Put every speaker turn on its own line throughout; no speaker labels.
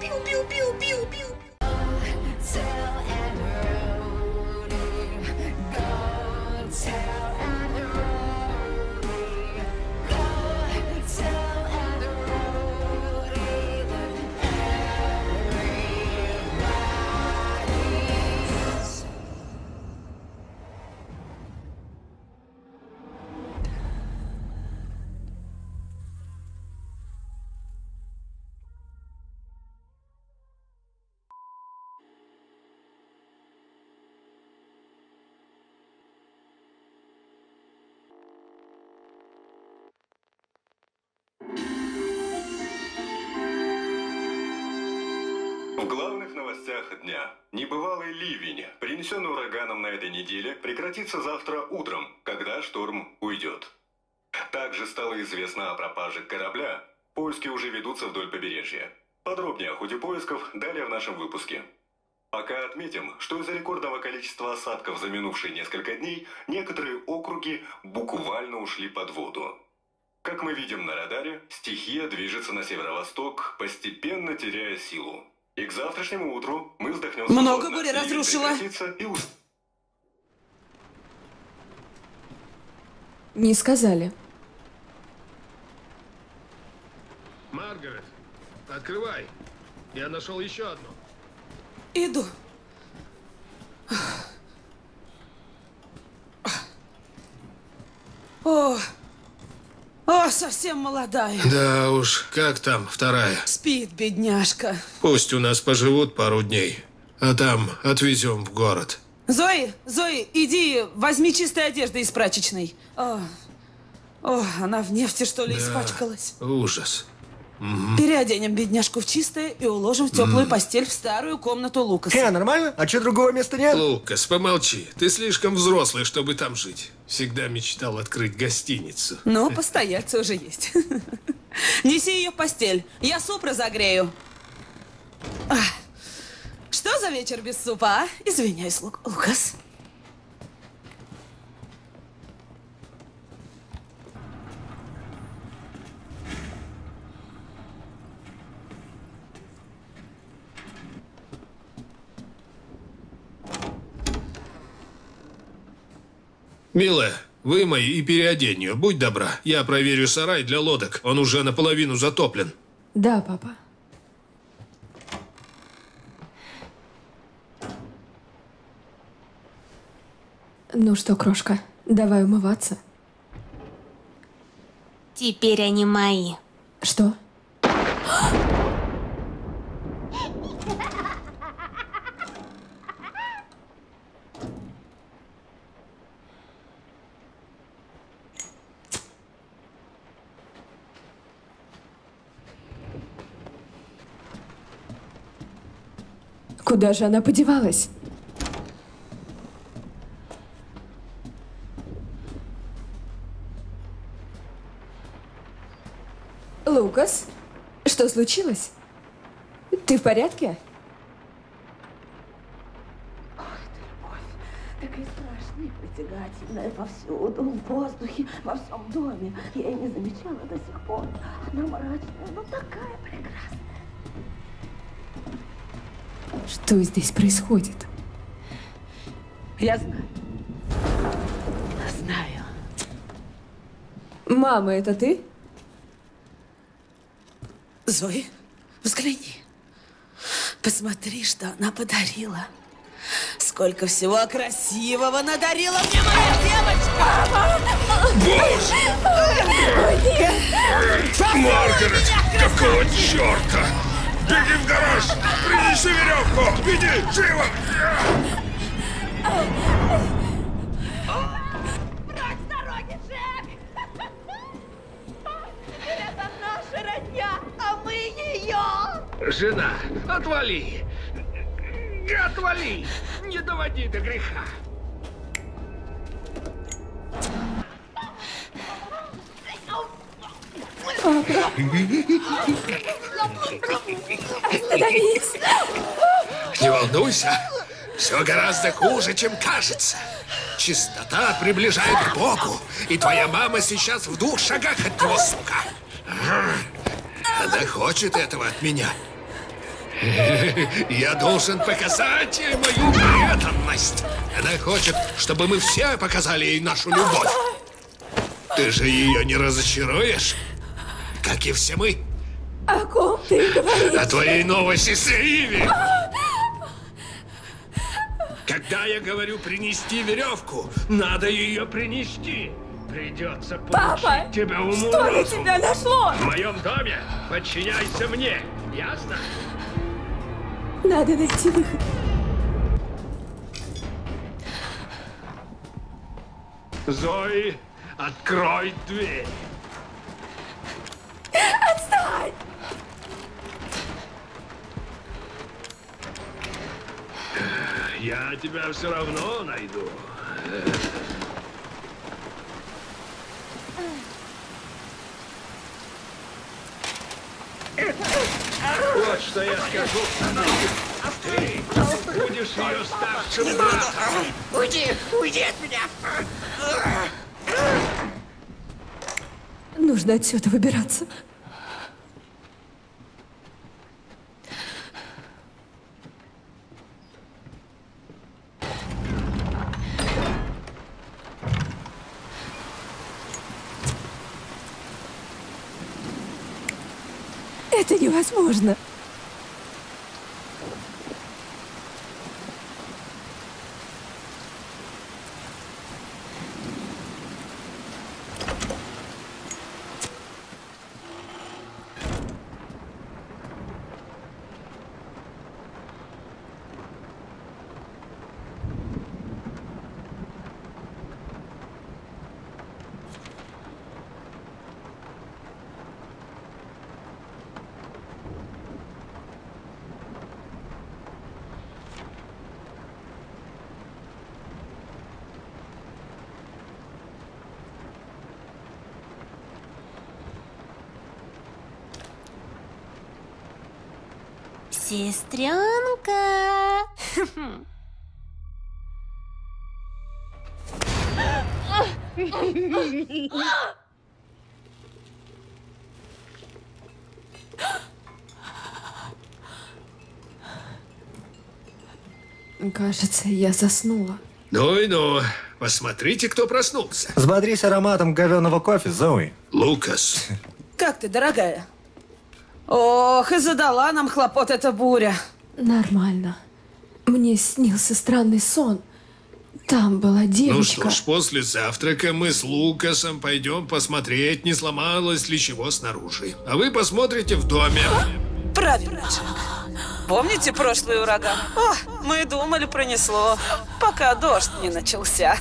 biu biu biu。
В главных новостях дня. Небывалый ливень, принесенный ураганом на этой неделе, прекратится завтра утром, когда шторм уйдет. Также стало известно о пропаже корабля. Поиски уже ведутся вдоль побережья. Подробнее о ходе поисков далее в нашем выпуске. Пока отметим, что из-за рекордного количества осадков за минувшие несколько дней некоторые округи буквально ушли под воду. Как мы видим на радаре, стихия движется на северо-восток, постепенно теряя силу. И к завтрашнему утру мы вздохнем
Много горя разрушила.
и
Не сказали.
Маргарет, открывай. Я нашел еще одну.
Иду. О, о, совсем молодая.
Да уж, как там вторая?
Спит, бедняжка.
Пусть у нас поживут пару дней, а там отвезем в город.
Зои, Зои, иди, возьми чистой одежды из прачечной. О, о, она в нефти, что ли, испачкалась.
Ужас.
Переоденем бедняжку в чистое и уложим в теплую постель в старую комнату Лукаса.
Э, нормально? А что, другого места нет?
Лукас, помолчи. Ты слишком взрослый, чтобы там жить. Всегда мечтал открыть гостиницу.
Ну, постояльцы уже есть. Неси ее в постель. Я суп разогрею. Что за вечер без супа, а? Извиняюсь, Лук- Лукас.
Милая, вымой и переодень ее. Будь добра. Я проверю сарай для лодок. Он уже наполовину затоплен.
Да, папа. Ну что, крошка, давай умываться.
Теперь они мои.
Что? Куда же она подевалась? Лукас, что случилось? Ты в порядке?
Такая страшная, притягательная повсюду, в воздухе, во всем доме. Я и не замечала до сих пор. Она мрачная, но такая прекрасная.
Что здесь происходит?
Я знаю. Знаю.
Мама, это ты?
Зои, взгляни. Посмотри, что она подарила. Сколько всего красивого надарила мне моя девочка!
Маргарет, какого черта? Беги в гараж! Принеси веревку! Беги, живо!
Прочь с дороги, Джек! Это наша родня, а мы ее!
Жена, отвали! Отвали! Не доводи до греха!
Не волнуйся, все гораздо хуже, чем кажется. Чистота приближает к Богу, и твоя мама сейчас в двух шагах от того сука. Она хочет этого от меня. Я должен показать ей мою преданность. Она хочет, чтобы мы все показали ей нашу любовь. Ты же ее не разочаруешь, как и все мы.
О ком ты говоришь?
О твоей новой сестре Иви. Когда я говорю принести веревку, надо ее принести. Придется получить
Папа,
тебя уму
что на тебя нашло?
В моем доме подчиняйся мне. Ясно?
Надо найти выход.
Зои, открой дверь. Я тебя все равно найду. Вот что я скажу. Ты будешь ее старшим братом.
Уйди, уйди от меня.
Нужно отсюда выбираться. Это невозможно.
Сестренка.
Кажется, я заснула.
Ну и ну, посмотрите, кто проснулся.
Взбодрись ароматом говеного кофе, Зои.
Лукас.
Как ты, дорогая? Ох, и задала нам хлопот эта буря.
Нормально. Мне снился странный сон. Там была
Ну
девочка.
что ж, после завтрака мы с Лукасом пойдем посмотреть, не сломалось ли чего снаружи. А вы посмотрите в доме.
Правильно, Джек. Помните прошлый ураган? О, мы думали, пронесло, пока дождь не начался.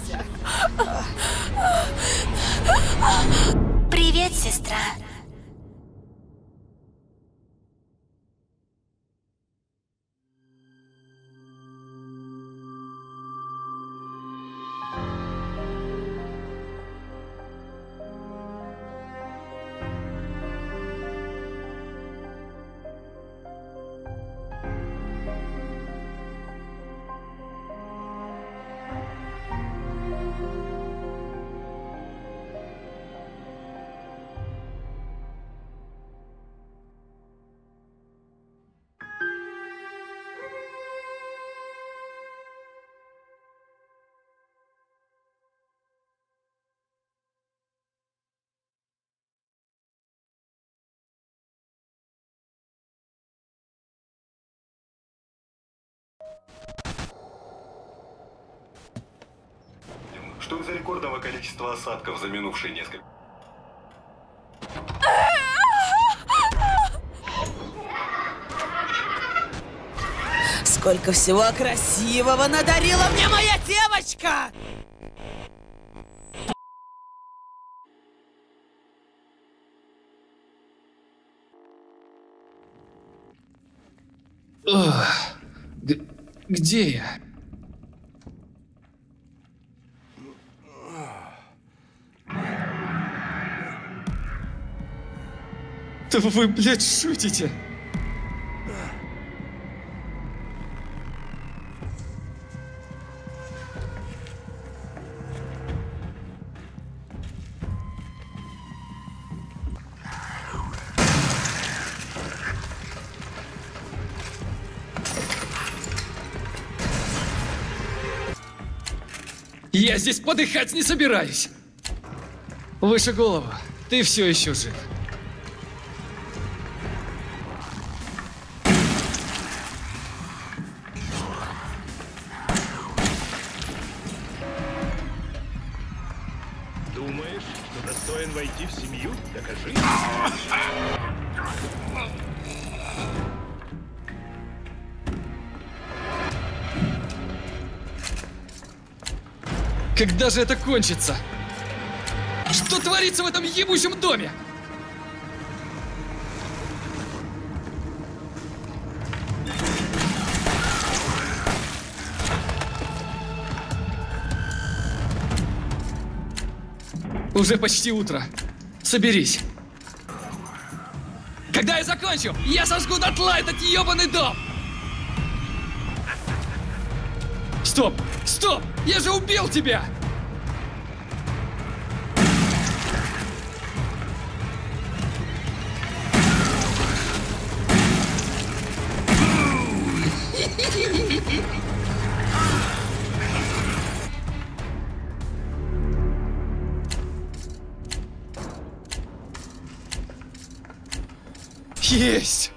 Привет, сестра.
Рекордного количества осадков за минувшие несколько...
Сколько всего красивого надарила мне моя девочка!
Где я? Да вы, блядь, шутите?
Я здесь подыхать не собираюсь. Выше голову. Ты все еще жив. Когда же это кончится? Что творится в этом ебучем доме? Уже почти утро. Соберись. Когда я закончу, я сожгу дотла этот ебаный дом! Стоп! Стоп! Я же убил тебя! Есть!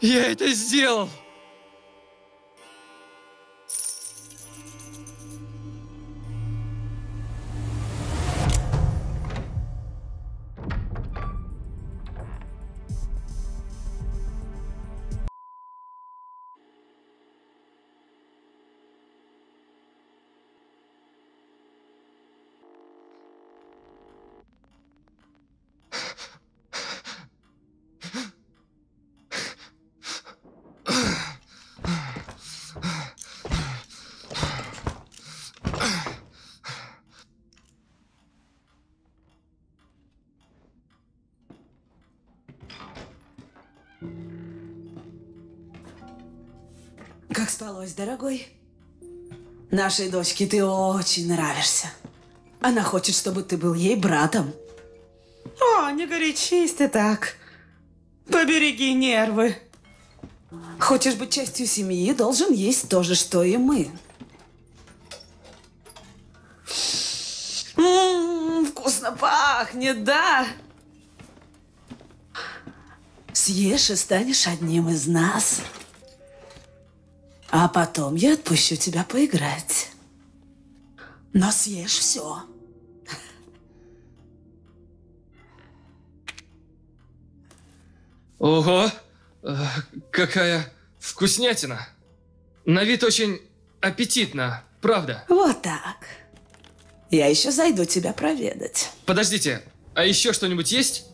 Я это сделал!
Как спалось, дорогой? Нашей дочке ты очень нравишься. Она хочет, чтобы ты был ей братом. О, не горячись ты так. Побереги нервы. Хочешь быть частью семьи, должен есть то же, что и мы. М, вкусно пахнет, да? Съешь и станешь одним из нас. А потом я отпущу тебя поиграть. Но съешь все.
Ого! Э, Какая вкуснятина! На вид очень аппетитно, правда?
Вот так. Я еще зайду тебя проведать.
Подождите, а еще что-нибудь есть?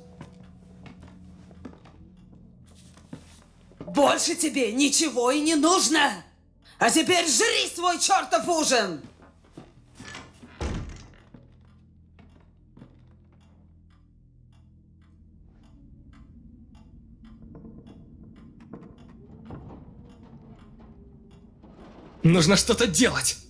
Больше тебе ничего и не нужно. А теперь жри свой чертов ужин.
Нужно что-то делать!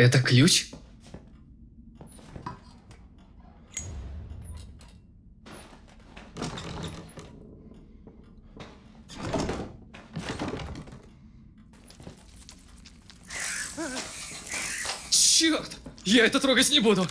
Это ключ? Черт! Я это трогать не буду!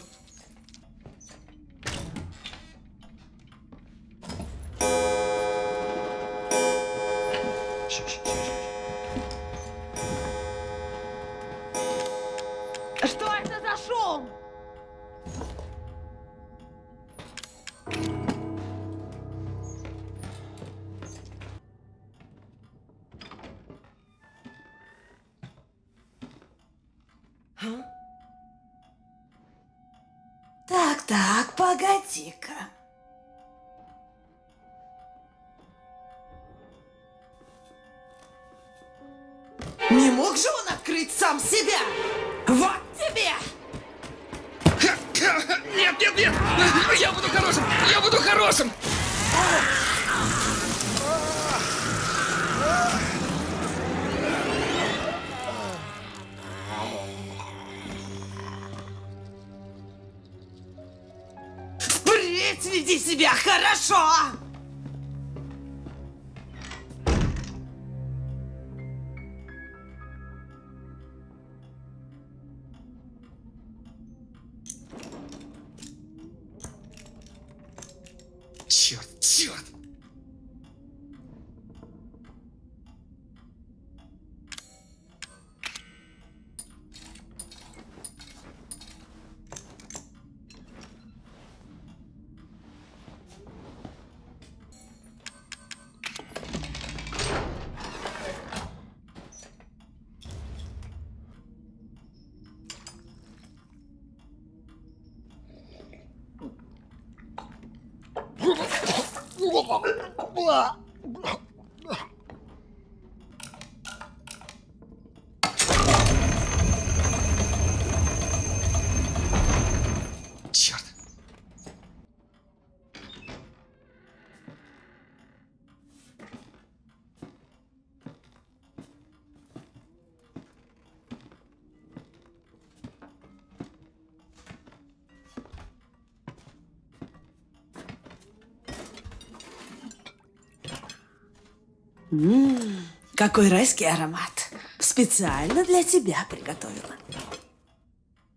Какой райский аромат. Специально для тебя приготовила.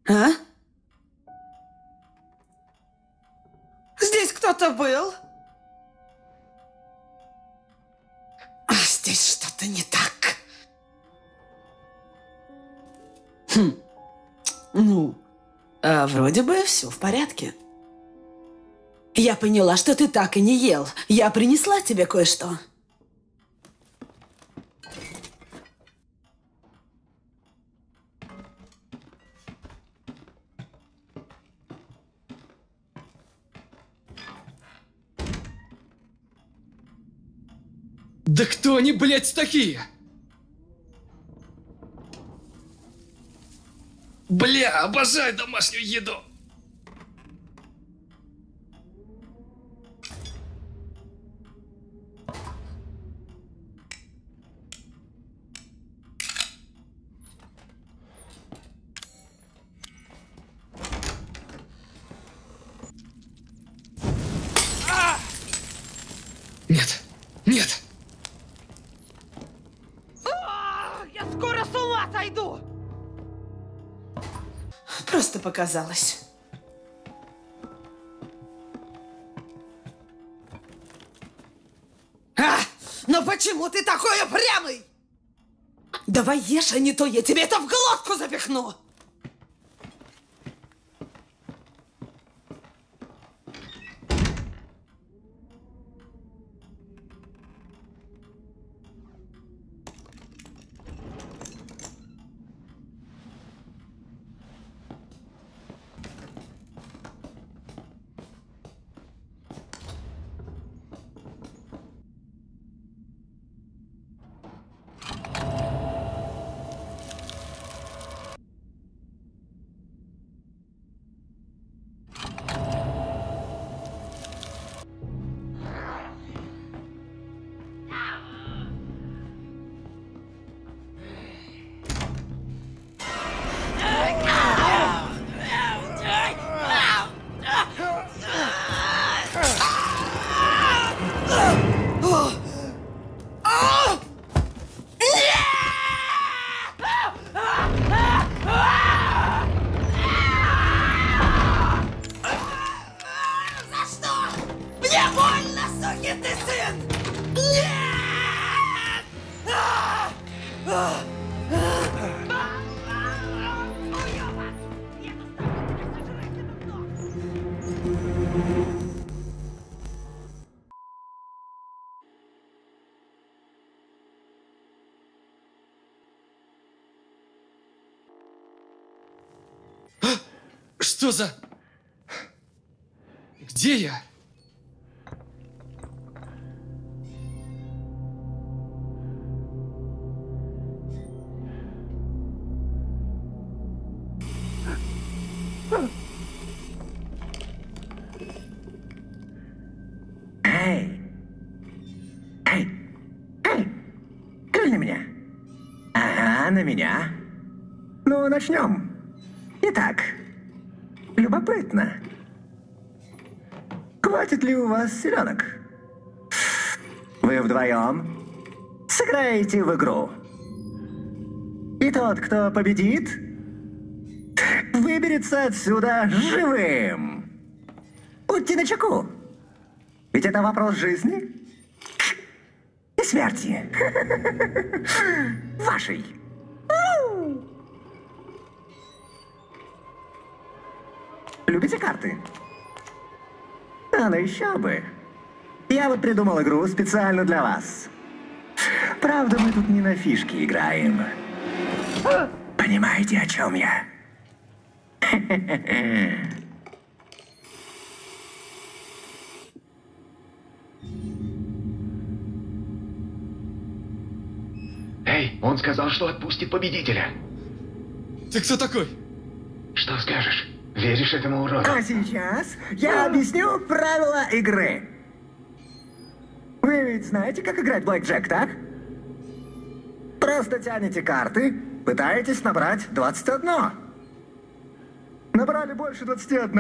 А? Здесь кто-то был? А здесь что-то не так. Хм. Ну, а вроде бы все в порядке. Я поняла, что ты так и не ел. Я принесла тебе кое-что.
Да кто они, блядь, такие? Бля, обожаю домашнюю еду!
Показалось. А, но почему ты такой упрямый? Давай ешь, а не то я тебе это в глотку запихну.
Где я?
На меня. Ну, начнем. Итак, любопытно. Хватит ли у вас селенок? Вы вдвоем сыграете в игру. И тот, кто победит, выберется отсюда живым. Будьте начеку. Ведь это вопрос жизни и смерти. Вашей. Любите карты? А, ну еще бы. Я вот придумал игру специально для вас. Правда, мы тут не на фишки играем. Понимаете, о чем я?
Эй, он сказал, что отпустит победителя.
Ты кто такой?
Что скажешь? Веришь этому уроду?
А сейчас я объясню правила игры. Вы ведь знаете, как играть в Блэкджек, так? Просто тянете карты, пытаетесь набрать 21. Набрали больше 21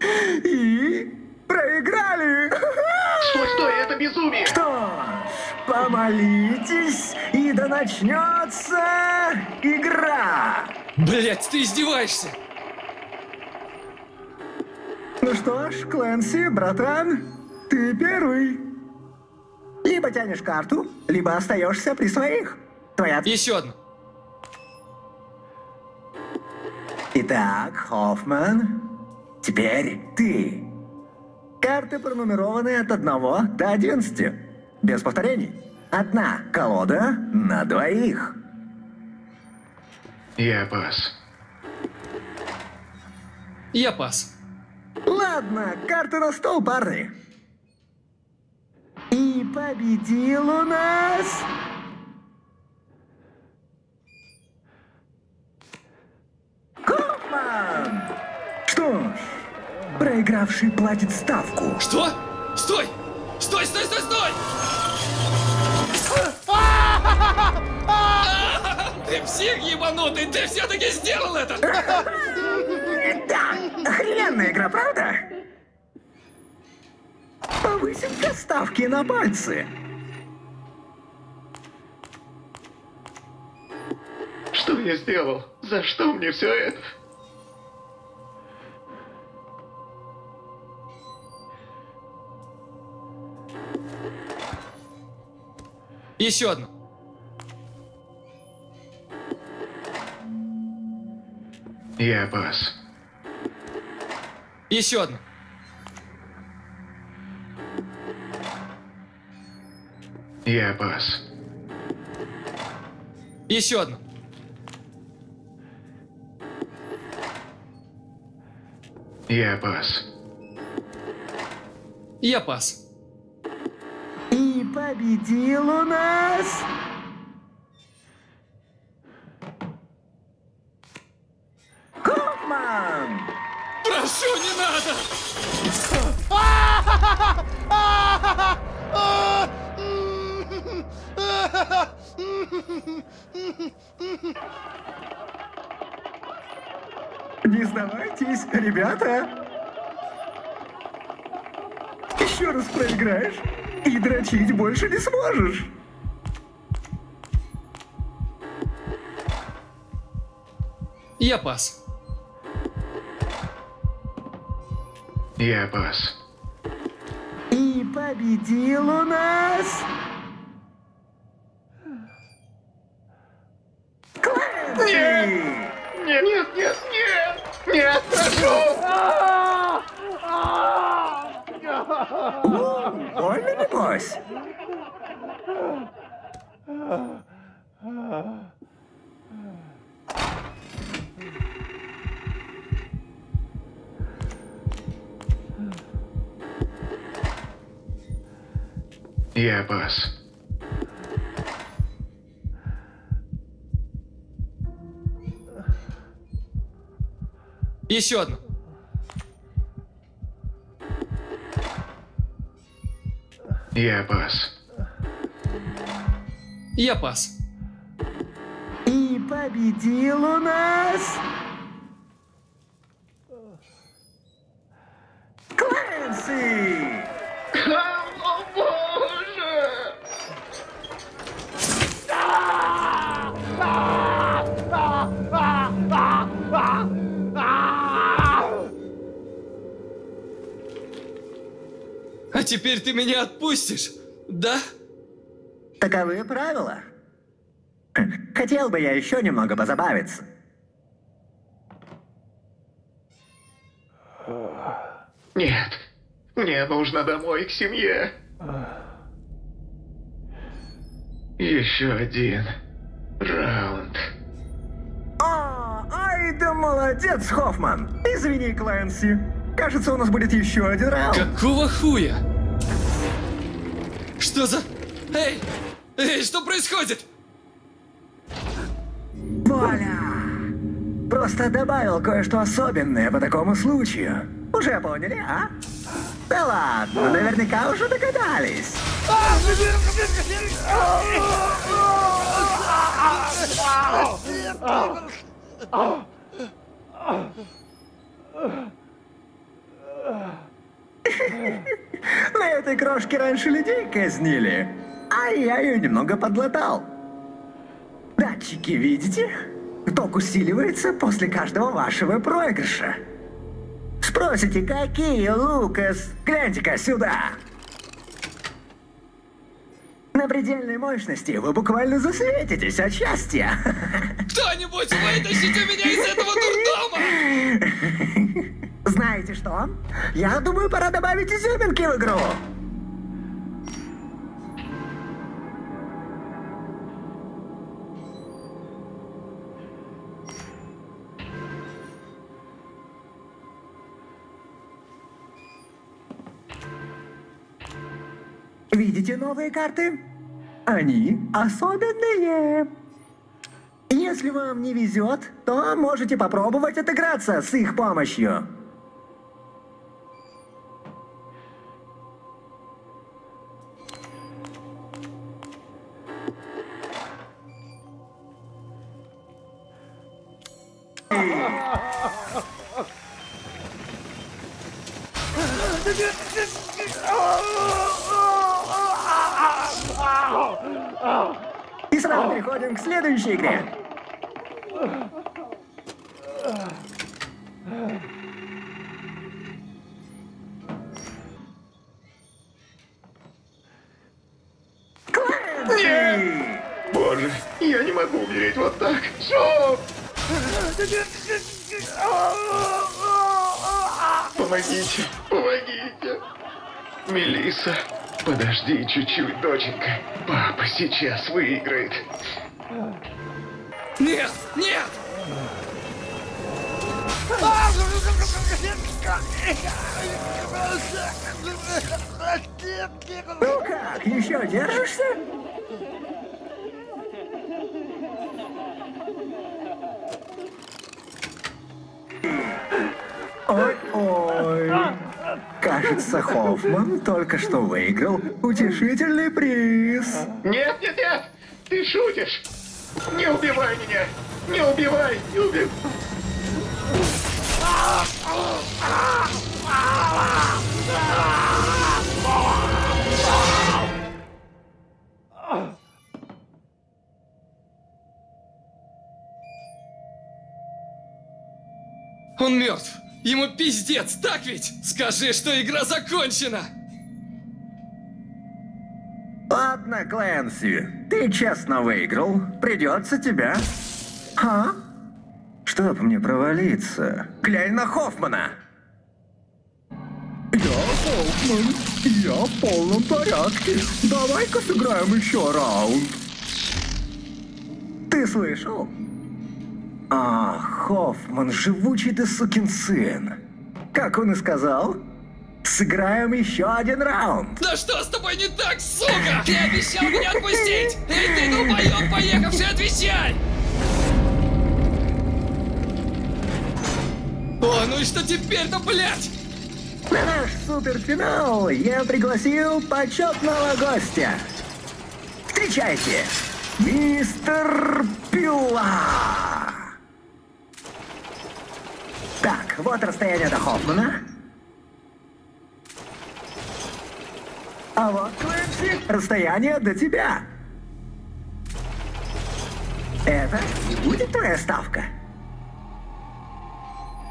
и проиграли.
Стой, стой, это безумие!
Что ж, помолитесь, и да начнется игра.
Блять, ты издеваешься?
Ну что ж, Клэнси, братан, ты первый. Либо тянешь карту, либо остаешься при своих. Твоя...
Еще одну.
Итак, Хоффман, теперь ты. Карты пронумерованы от 1 до 11. Без повторений. Одна колода на двоих.
Я пас.
Я пас.
Ладно, карты на стол, парни. И победил у нас... Хоффман! Что ж, проигравший платит ставку.
Что? Стой! Стой, стой, стой, стой! Ты псих ебанутый, ты все-таки сделал это!
Охрененная игра, правда? Повысим-ка ставки на пальцы.
Что я сделал? За что мне все это?
Еще одну.
Я пас.
Еще одну.
Я пас.
Еще одну.
Я пас.
Я пас.
И победил у нас...
Не
сдавайтесь, ребята! Еще раз проиграешь, и дрочить больше не сможешь.
Я пас.
Я пас.
И победил у нас...
Еще одну.
Я пас.
Я пас.
И победил у нас...
теперь ты меня отпустишь, да?
Таковы правила. Хотел бы я еще немного позабавиться.
Нет, мне нужно домой к семье. Еще один раунд.
О, ай да молодец, Хоффман! Извини, Клэнси. Кажется, у нас будет еще один раунд.
Какого хуя? Что за... Эй! Эй, что происходит?
Воля! Просто добавил кое-что особенное по такому случаю. Уже поняли, а? Да ладно, наверняка уже догадались. На этой крошке раньше людей казнили, а я ее немного подлатал. Датчики видите? Ток усиливается после каждого вашего проигрыша. Спросите, какие, Лукас? Гляньте-ка сюда. На предельной мощности вы буквально засветитесь от счастья.
Кто-нибудь вытащите меня из этого дурдома!
Знаете что? Я думаю, пора добавить изюминки в игру. Видите новые карты? Они особенные. Если вам не везет, то можете попробовать отыграться с их помощью. И сразу переходим к следующей игре.
Нет! Боже, я не могу умереть вот так. Шо? Помогите, помогите. Мелисса, подожди чуть-чуть, доченька. Папа сейчас выиграет.
Нет! Нет!
Ну как, еще держишься? Кажется, Хоффман только что выиграл утешительный приз.
Нет, нет, нет! Ты шутишь! Не убивай меня! Не убивай! Не убивай!
Ему пиздец, так ведь? Скажи, что игра закончена!
Ладно, Клэнси, ты честно выиграл. Придется тебя. А? Чтоб мне провалиться. Глянь на Хоффмана. Я Хоффман. Я в полном порядке. Давай-ка сыграем еще раунд. Ты слышал? А, Хоффман, живучий ты сукин сын. Как он и сказал, сыграем еще один раунд.
Да что с тобой не так, сука? Ты обещал меня отпустить! Эй, ты долбоёб, поехавший, отвечай! О, ну и что теперь-то, блядь?
На наш суперфинал я пригласил почетного гостя. Встречайте, мистер Пила. Так, вот расстояние до Хоффмана. А вот, Клэнси, расстояние до тебя. Это и будет твоя ставка?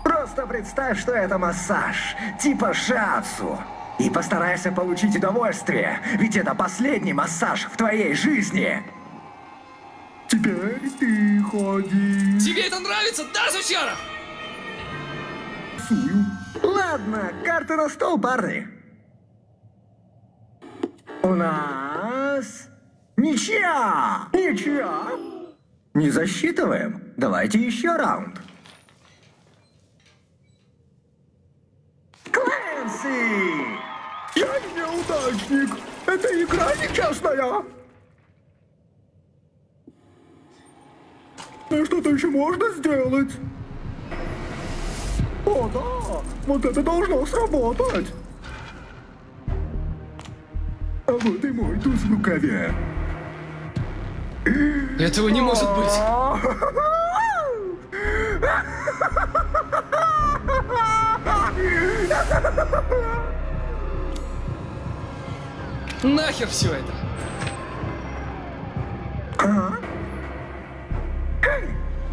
Просто представь, что это массаж, типа шатсу. И постарайся получить удовольствие, ведь это последний массаж в твоей жизни. Теперь ты ходи.
Тебе это нравится, да, сучара?
Ладно, карты на стол, парни. У нас ничья! Ничья! Не засчитываем. Давайте еще раунд. Клэнси! Я неудачник. Эта игра нечестная. Но что-то еще можно сделать. О, да! Вот это должно сработать! А вот и мой туз в рукаве.
Этого не может быть. Нахер все это?
А?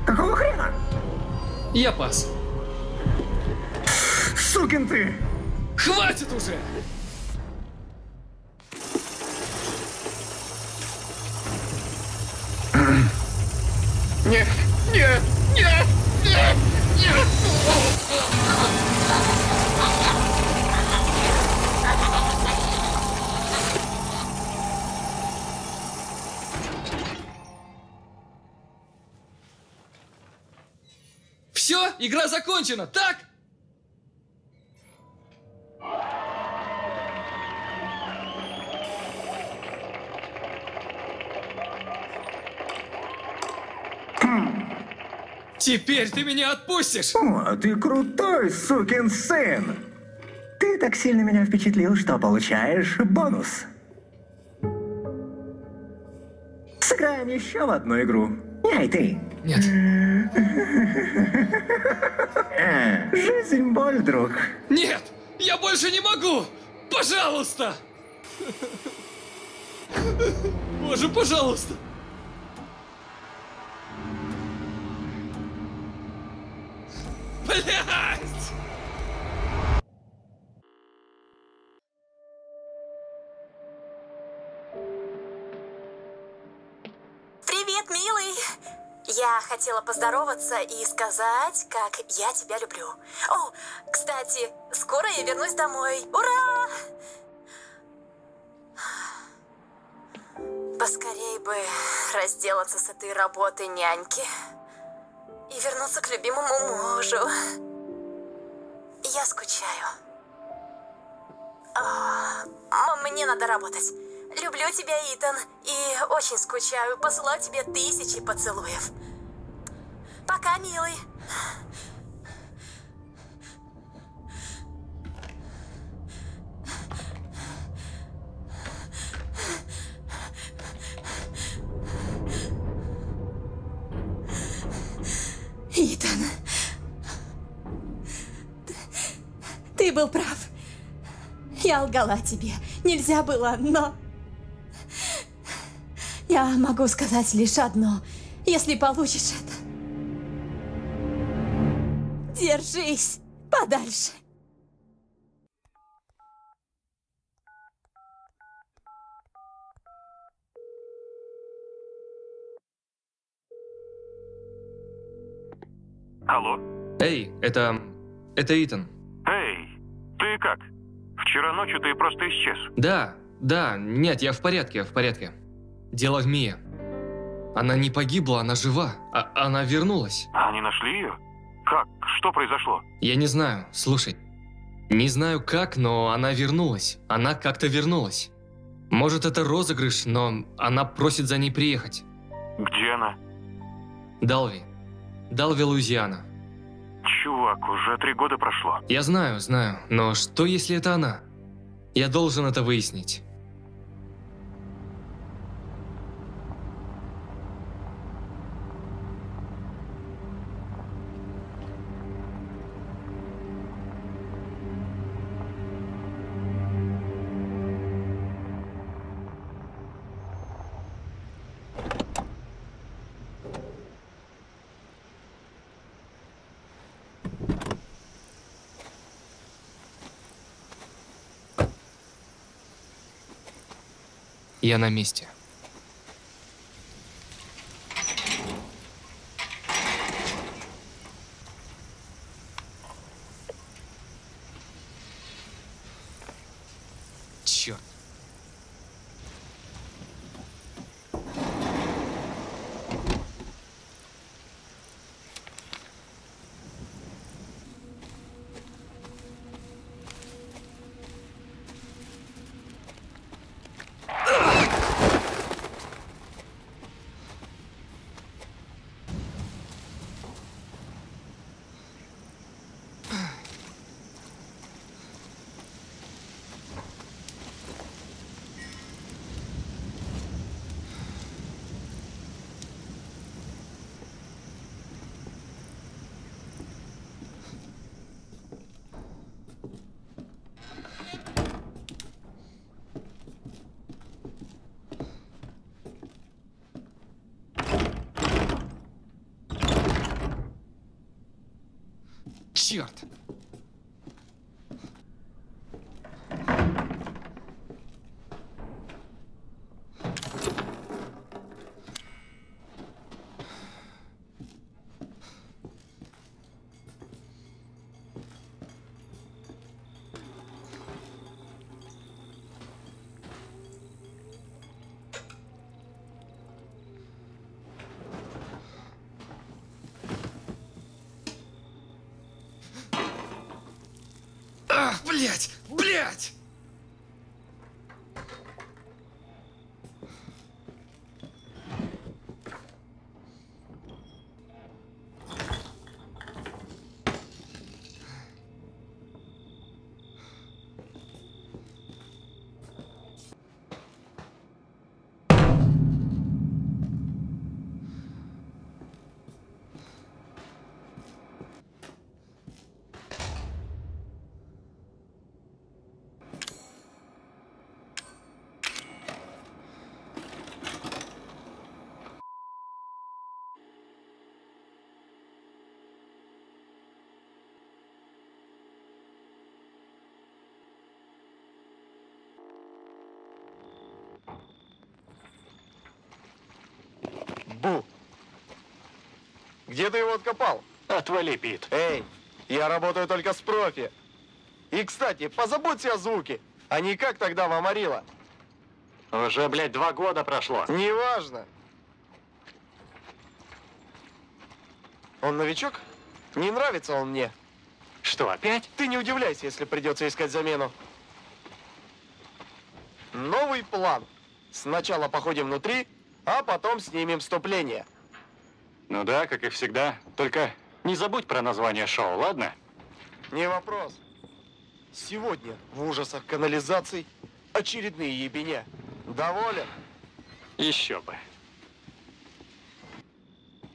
Какого хрена?
Я пас.
Сукин ты!
Хватит уже!
Нет, нет, нет, нет, нет!
Все, игра закончена, так? Теперь ты меня отпустишь!
О, ты крутой сукин сын! Ты так сильно меня впечатлил, что получаешь бонус. Сыграем еще в одну игру. Эй, ты!
Нет.
Э, Жизнь боль, друг.
Нет! Я больше не могу! Пожалуйста! Боже, пожалуйста! Блять!
Привет, милый! Я хотела поздороваться и сказать, как я тебя люблю. О, кстати, скоро я вернусь домой. Ура! Поскорей бы разделаться с этой работой няньки и вернуться к любимому мужу. Я скучаю. М- мне надо работать. Люблю тебя, Итан, и очень скучаю. Посылаю тебе тысячи поцелуев. Пока, милый.
Итан, ты был прав. Я лгала тебе. Нельзя было, но... Я могу сказать лишь одно. Если получишь это... Держись подальше.
Алло?
Эй, это... это Итан.
Эй, ты как? Вчера ночью ты просто исчез.
Да, да, нет, я в порядке, в порядке. Дело в Мие. Она не погибла, она жива. А она вернулась.
Они нашли ее? Как? Что произошло?
Я не знаю, слушай. Не знаю как, но она вернулась. Она как-то вернулась. Может, это розыгрыш, но она просит за ней приехать.
Где она?
Далви. Далви, Луизиана.
Чувак, уже три года прошло.
Я знаю, знаю, но что если это она? Я должен это выяснить. Я на месте.
Где ты его откопал?
Отвали, Пит.
Эй, я работаю только с профи. И, кстати, позаботься о звуке, а не как тогда в Амарило.
Уже, блядь, два года прошло.
Неважно. Он новичок? Не нравится он мне.
Что, опять?
Ты не удивляйся, если придется искать замену. Новый план. Сначала походим внутри, а потом снимем вступление.
Ну да, как и всегда. Только не забудь про название шоу, ладно?
Не вопрос. Сегодня в ужасах канализаций очередные ебеня. Доволен?
Еще бы.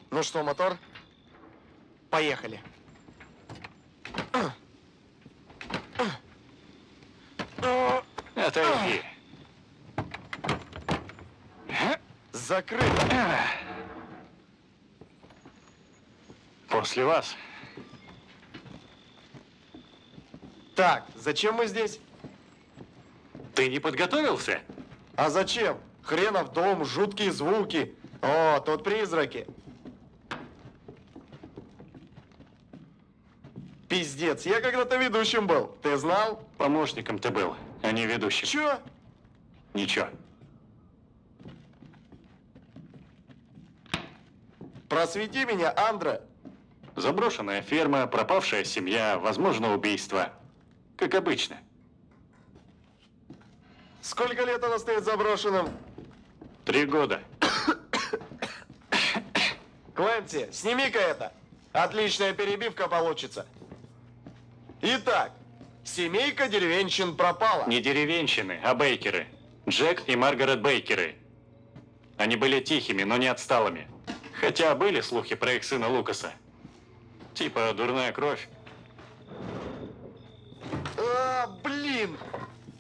Ну что, мотор? Поехали.
Отойди.
Закрыто.
После вас.
Так, зачем мы здесь?
Ты не подготовился?
А зачем? Хренов дом, жуткие звуки. О, тут призраки. Пиздец, я когда-то ведущим был. Ты знал?
Помощником ты был, а не ведущим.
Чё?
Ничего.
Просвети меня, Андре.
Заброшенная ферма, пропавшая семья, возможно, убийство. Как обычно.
Сколько лет она стоит заброшенным?
Три года.
Клэнси, сними-ка это. Отличная перебивка получится. Итак, семейка деревенщин пропала.
Не деревенщины, а бейкеры. Джек и Маргарет Бейкеры. Они были тихими, но не отсталыми. Хотя были слухи про их сына Лукаса. Типа дурная кровь.
А, блин!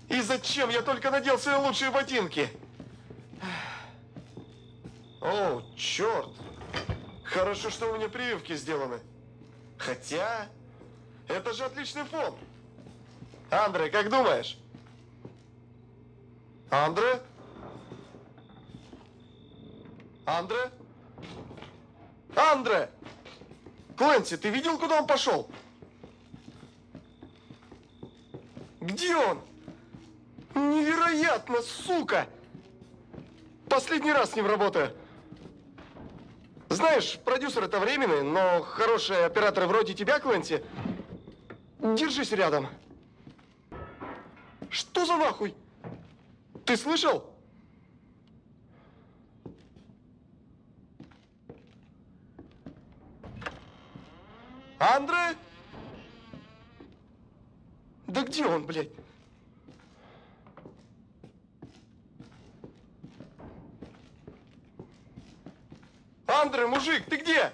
И зачем я только надел свои лучшие ботинки? О, черт! Хорошо, что у меня прививки сделаны. Хотя, это же отличный фон. Андре, как думаешь? Андре? Андре? Андре! Клэнси, ты видел, куда он пошел? Где он? Невероятно, сука! Последний раз с ним работаю. Знаешь, продюсер это временный, но хорошие операторы вроде тебя, Клэнси, держись рядом. Что за нахуй? Ты слышал? Андре? Да где он, блядь? Андре, мужик, ты где?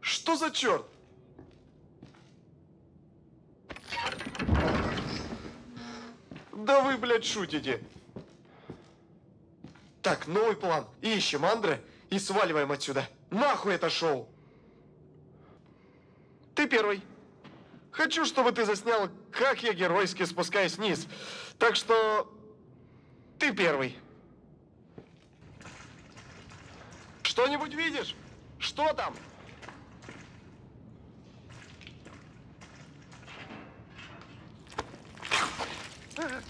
Что за черт? Да вы, блядь, шутите. Так, новый план. Ищем Андре и сваливаем отсюда. Нахуй это шоу. Ты первый. Хочу, чтобы ты заснял, как я геройски спускаюсь вниз. Так что ты первый. Что-нибудь видишь? Что там?
Боже!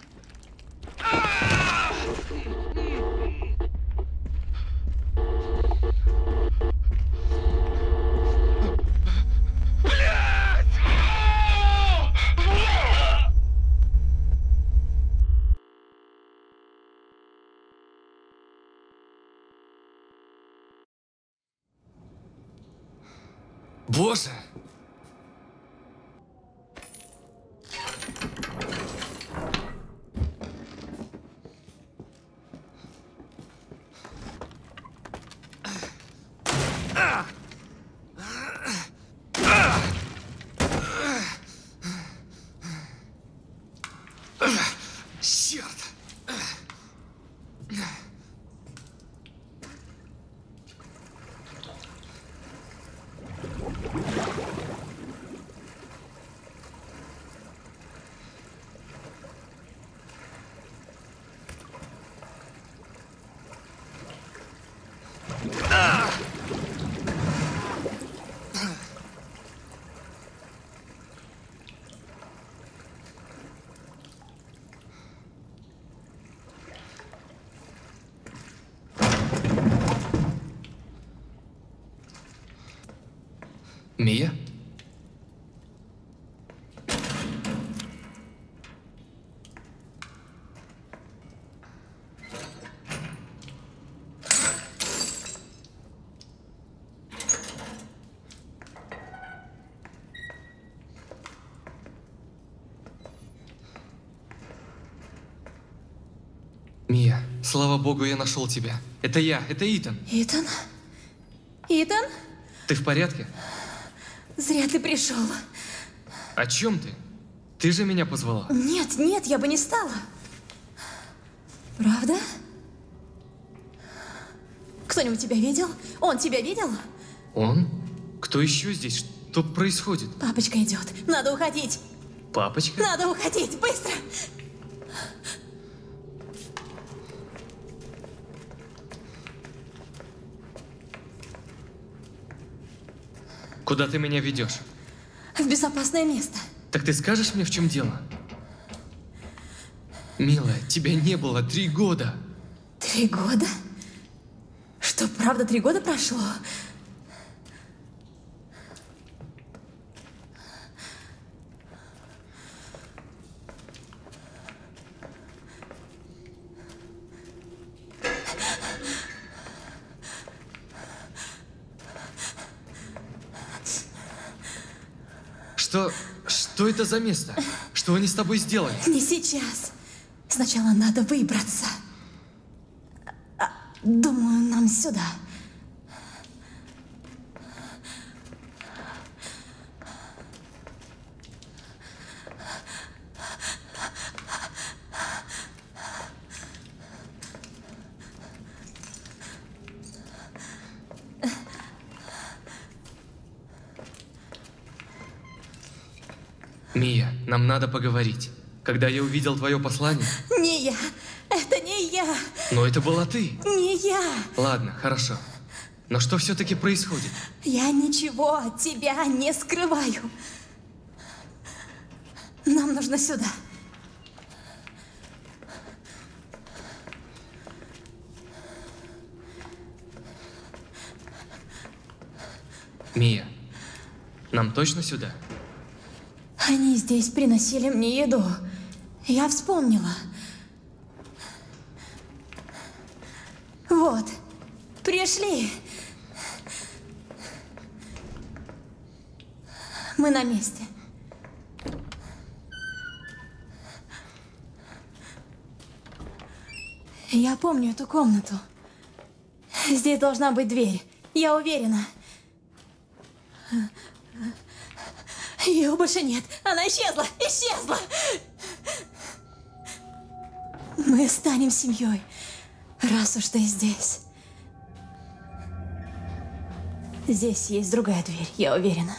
Черт! Мия? Мия, слава богу, я нашел тебя. Это я, это Итан.
Итан? Итан?
Ты в порядке?
Зря ты пришел.
О чем ты? Ты же меня позвала.
Нет, нет, я бы не стала. Правда? Кто-нибудь тебя видел? Он тебя видел?
Он? Кто еще здесь? Что происходит?
Папочка идет. Надо уходить.
Папочка?
Надо уходить. Быстро.
Куда ты меня ведешь?
В безопасное место.
Так ты скажешь мне, в чем дело? Милая, тебя не было три года.
Три года? Что, правда, три года прошло?
Что... Что это за место? Что они с тобой сделали?
Не сейчас. Сначала надо выбраться. А, Думаю, нам сюда.
Мия, нам надо поговорить. Когда я увидел твое послание,
Не я. Это не я.
Но это была ты.
Не я.
Ладно, хорошо. Но что все-таки происходит?
Я ничего от тебя не скрываю. Нам нужно сюда.
Мия, нам точно сюда?
Они здесь приносили мне еду. Я вспомнила. Вот, пришли. Мы на месте. Я помню эту комнату. Здесь должна быть дверь. Я уверена. Ее больше нет. Она исчезла. Исчезла. Мы станем семьей, раз уж ты здесь. Здесь есть другая дверь, я уверена.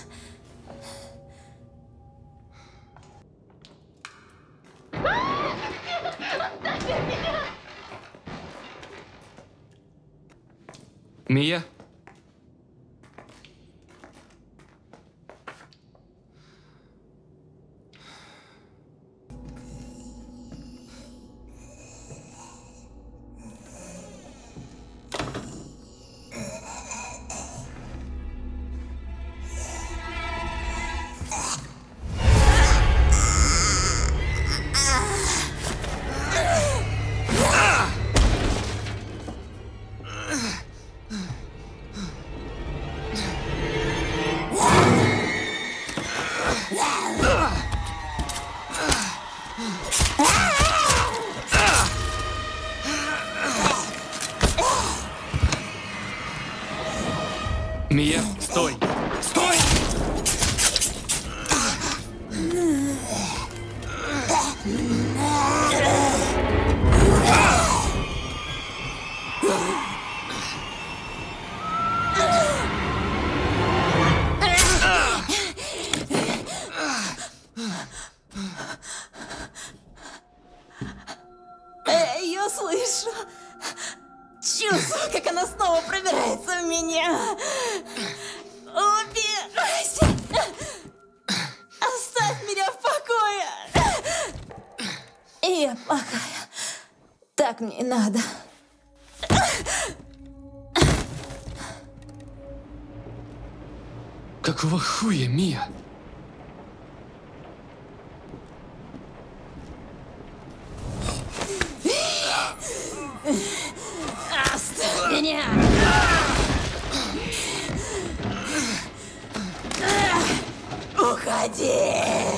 Оставь меня! Уходи!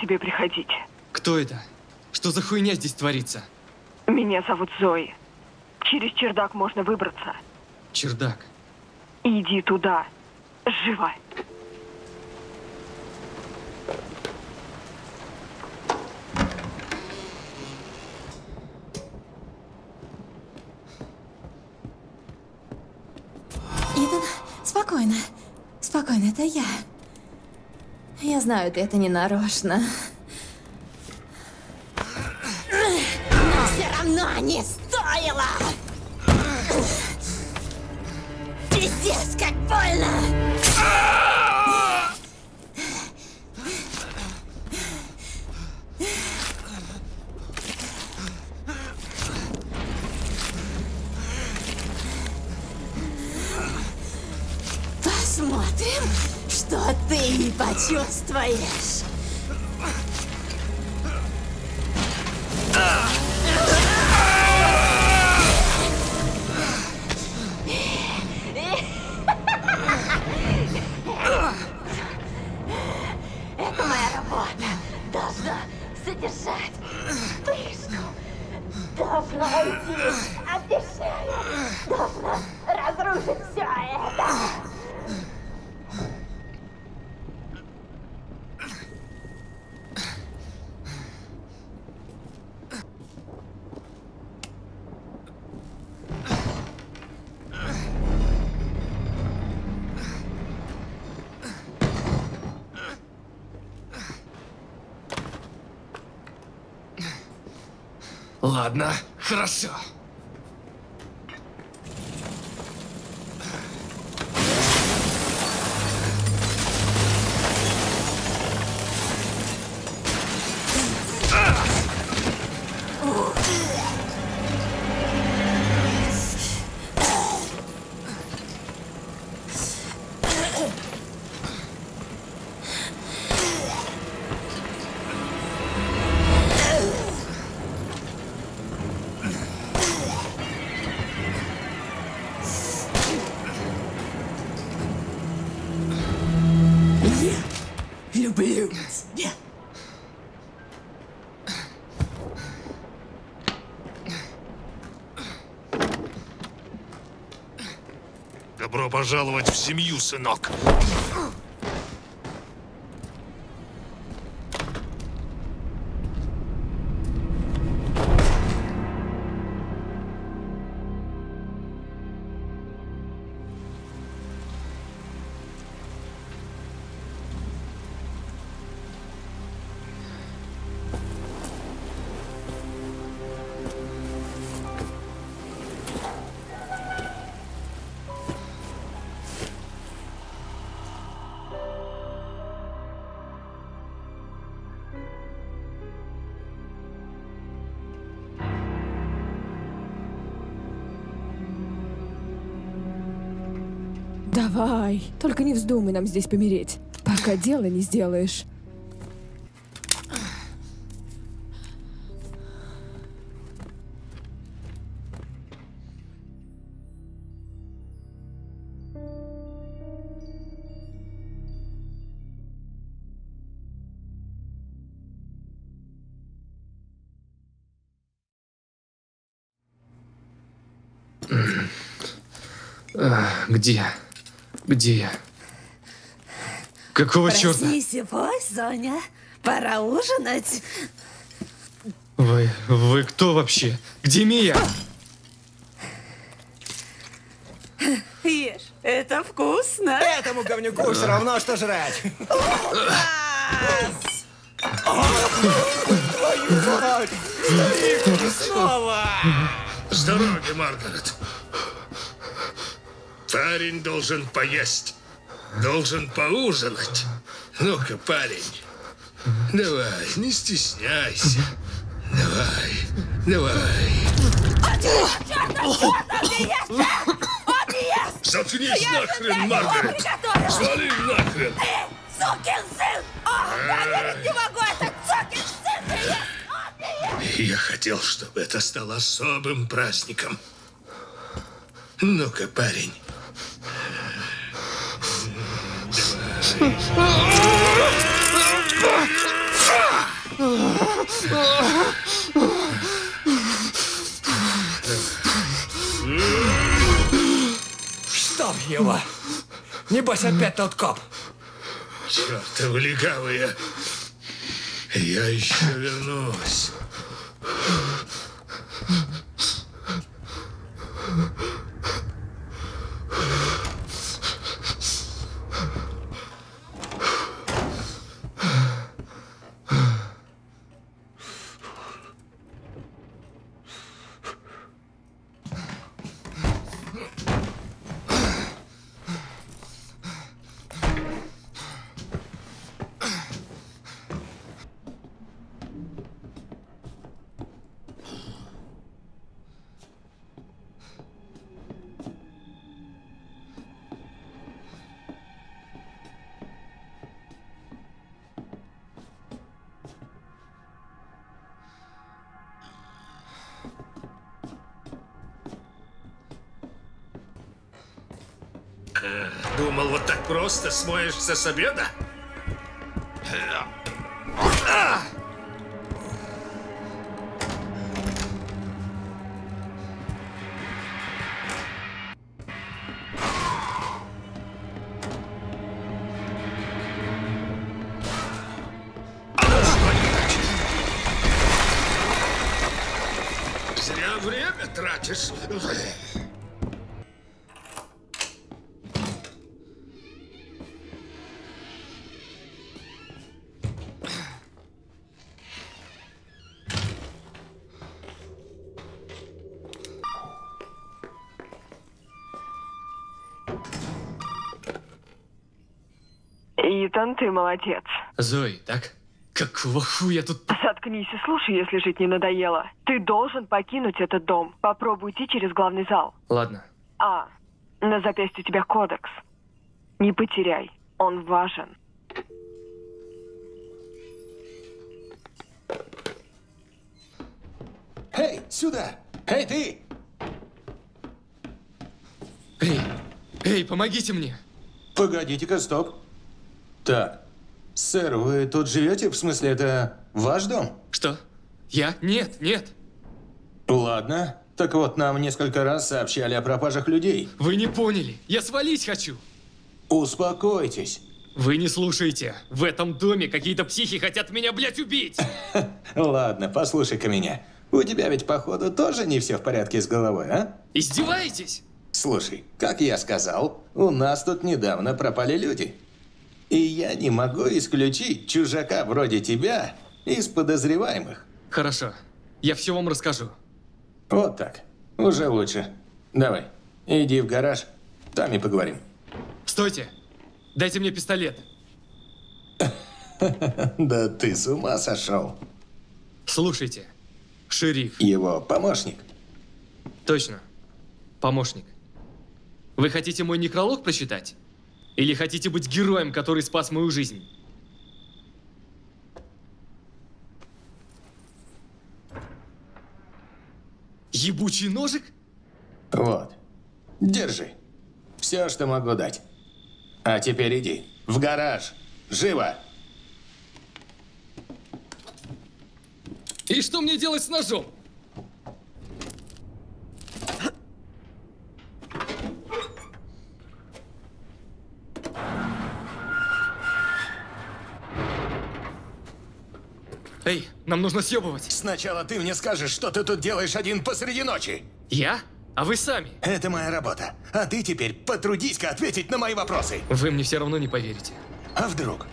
Тебе приходить.
Кто это? Что за хуйня здесь творится?
Меня зовут Зои. Через чердак можно выбраться.
Чердак.
Иди туда. Живо.
Итан, спокойно. Спокойно, это я. Я знаю, ты это не нарочно. Но все равно не стоило! Пиздец, как больно! Ты почувствуешь.
Ладно, хорошо.
Пожаловать в семью, сынок.
Вздумай нам здесь помереть, пока дело не сделаешь.
Где? Где я? Какого черта?
Проснись, бой, Соня. Пора ужинать.
Вы, вы кто вообще? Где Мия?
Ешь, это вкусно.
Этому говнюку все равно, что жрать.
Снова! С дороги, Маргарет. Парень должен поесть. Должен поужинать. Ну-ка, парень. Давай, не стесняйся. Давай, давай. Заткнись нахрен, Маргарет! Свали нахрен!
Сукин сын! О, Маргарет, не могу, это сукин сын!
Я хотел, чтобы это стало особым праздником. Ну-ка, парень.
Чтоб его. Небось опять тот коп.
Чертовы легавые. Я еще вернусь. Смоешься с обеда?
Итан, ты молодец.
Зои, так? Какого хуя тут...
Заткнись и слушай, если жить не надоело. Ты должен покинуть этот дом. Попробуй идти через главный зал.
Ладно.
А, на запястье у тебя кодекс. Не потеряй. Он важен.
Эй, сюда! Эй, ты!
Эй, эй, помогите мне!
Погодите-ка, стоп. Так, сэр, вы тут живете? В смысле, это ваш дом?
Что? Я? Нет, нет.
Ладно. Так вот, нам несколько раз сообщали о пропажах людей.
Вы не поняли. Я свалить хочу.
Успокойтесь.
Вы не слушаете. В этом доме какие-то психи хотят меня, блядь, убить.
Ладно, послушай-ка меня. У тебя ведь, походу, тоже не все в порядке с головой, а?
Издеваетесь?
Слушай, как я сказал, у нас тут недавно пропали люди. И я не могу исключить чужака вроде тебя из подозреваемых.
Хорошо. Я все вам расскажу.
Вот так. Уже лучше. Давай, иди в гараж, там и поговорим.
Стойте! Дайте мне пистолет.
Да ты с ума сошел.
Слушайте, шериф.
Его помощник.
Точно. Помощник. Вы хотите мой некролог прочитать? Или хотите быть героем, который спас мою жизнь? Ебучий ножик?
Вот. Держи. Все, что могу дать. А теперь иди. В гараж. Живо.
И что мне делать с ножом? Эй, нам нужно съебывать.
Сначала ты мне скажешь, что ты тут делаешь один посреди ночи.
Я? А вы сами?
Это моя работа. А ты теперь потрудись-ка ответить на мои вопросы.
Вы мне все равно не поверите.
А вдруг?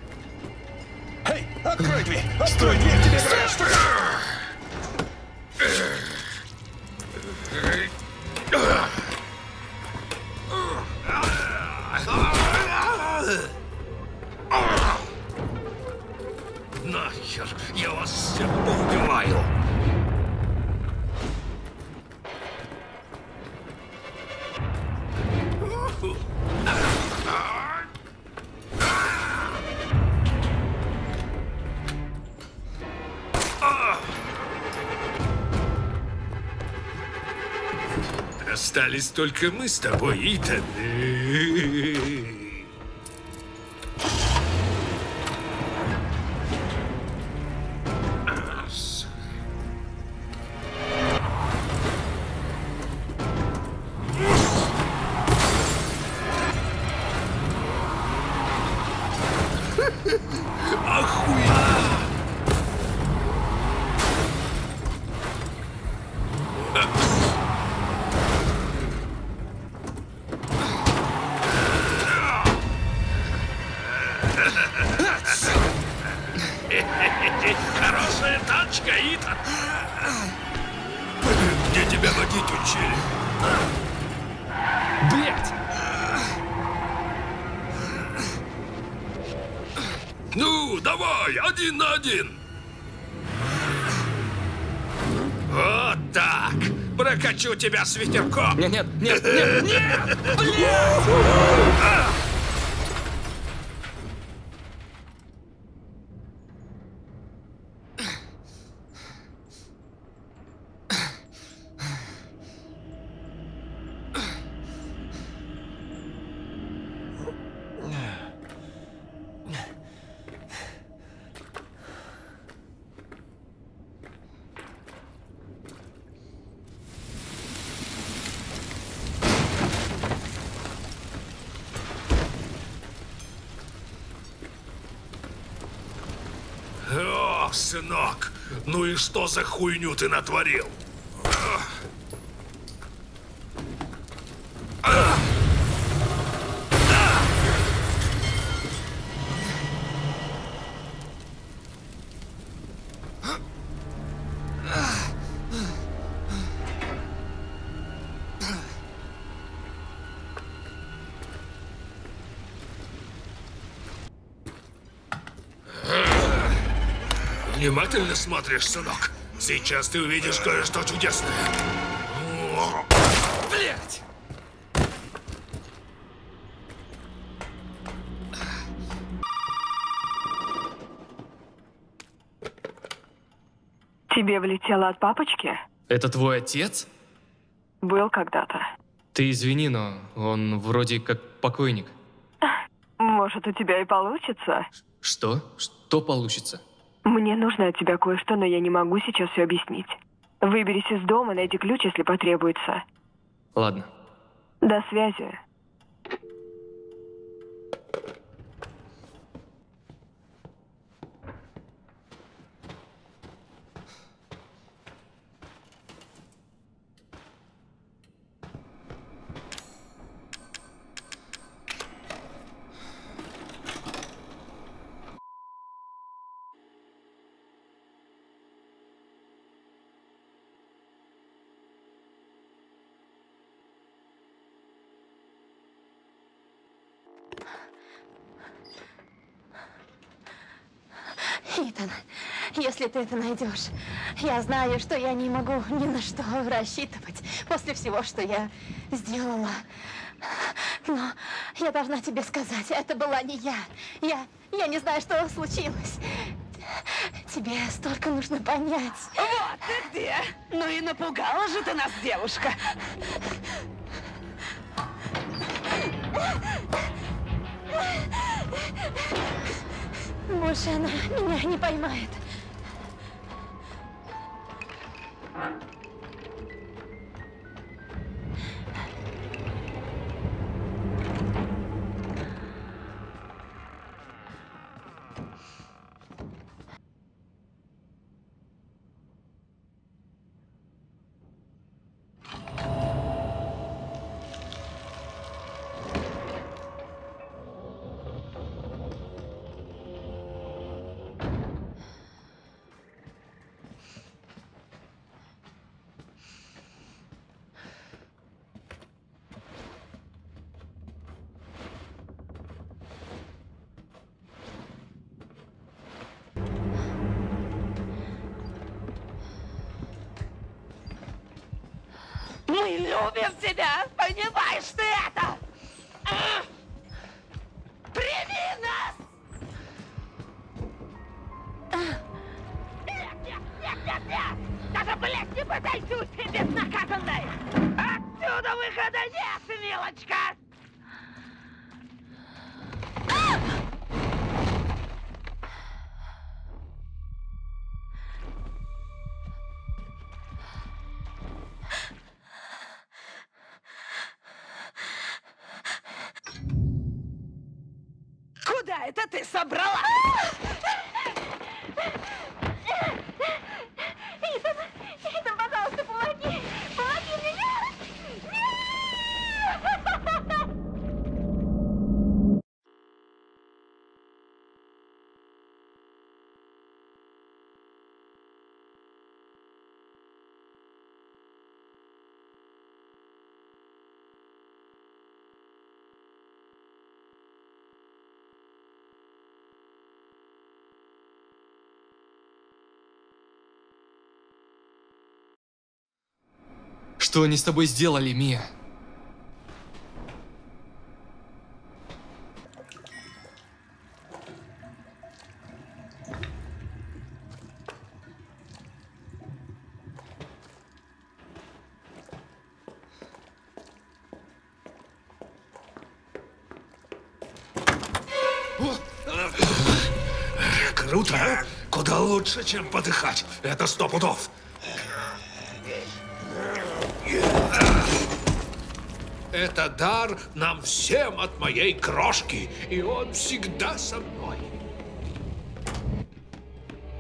Эй, открой дверь! Открой дверь, тебе говорят, что...
Нахер, я вас всех поубиваю. Остались только мы с тобой, Итан. С ветерком.
Нет, нет, нет!
А! Ох, сынок, ну и что за хуйню ты натворил? Внимательно смотришь, сынок. Сейчас ты увидишь кое-что чудесное.
Блять!
Тебе влетело от папочки?
Это твой отец?
Был когда-то.
Ты извини, но он вроде как покойник.
Может, у тебя и получится?
Что? Что получится?
Мне нужно от тебя кое-что, но я не могу сейчас все объяснить. Выберись из дома, найди ключ, если потребуется.
Ладно.
До связи.
Итан, если ты это найдешь, я знаю, что я не могу ни на что рассчитывать после всего, что я сделала. Но я должна тебе сказать, это была не я. Я, я не знаю, что случилось. Тебе столько нужно понять.
Вот ты где! Ну и напугала же ты нас, девушка.
Больше она меня не поймает.
Тебя! Понимаешь ты
Что они с тобой сделали, Мия?
Круто. Куда лучше, чем подыхать. Это сто пудов. Это дар нам всем от моей крошки, и он всегда со мной.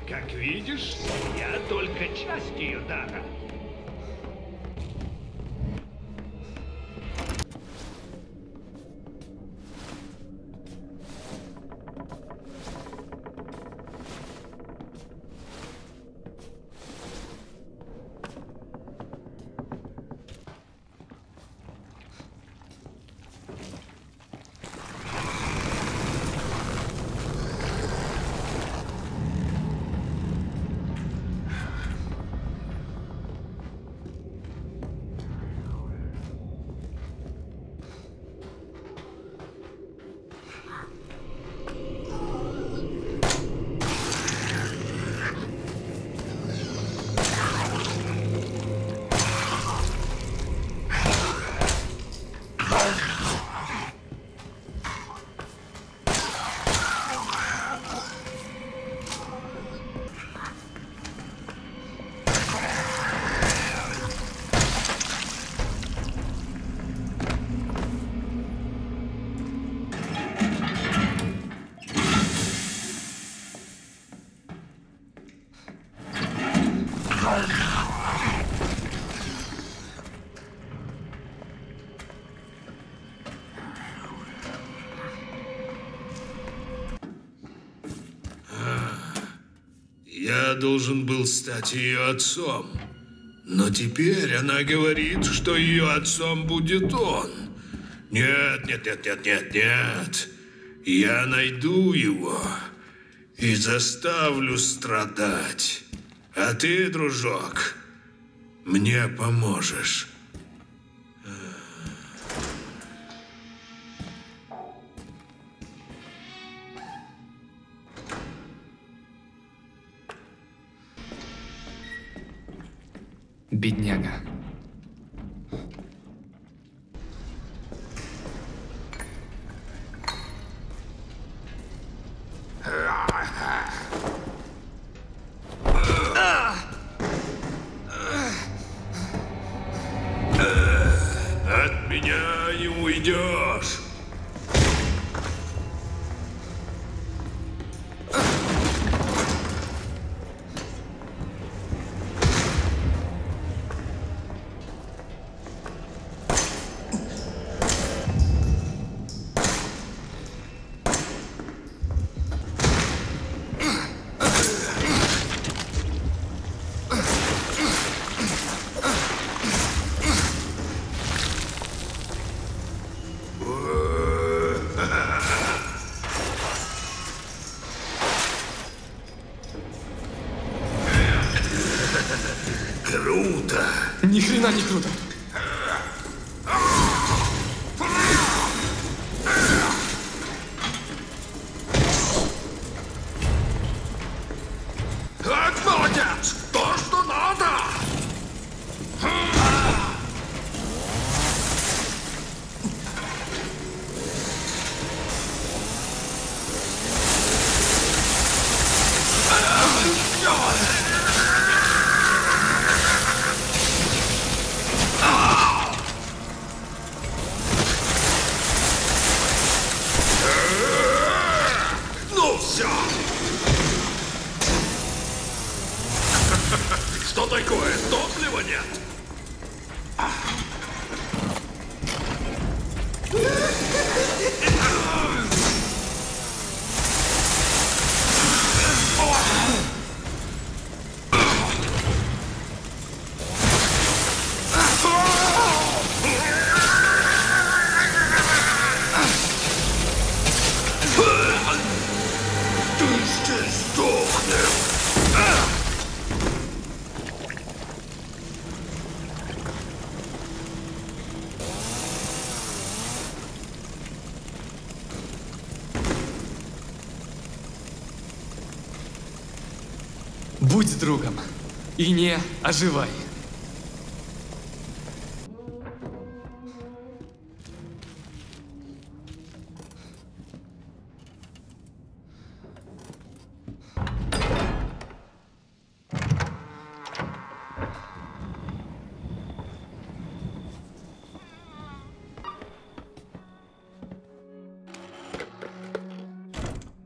Как видишь, я только часть ее дара.
Я должен был стать ее отцом. Но теперь она говорит, что ее отцом будет он. Нет, нет, нет, нет, нет, нет. Я найду его и заставлю страдать. А ты, дружок, мне поможешь.
Ни хрена не круто. Другом. И не оживай.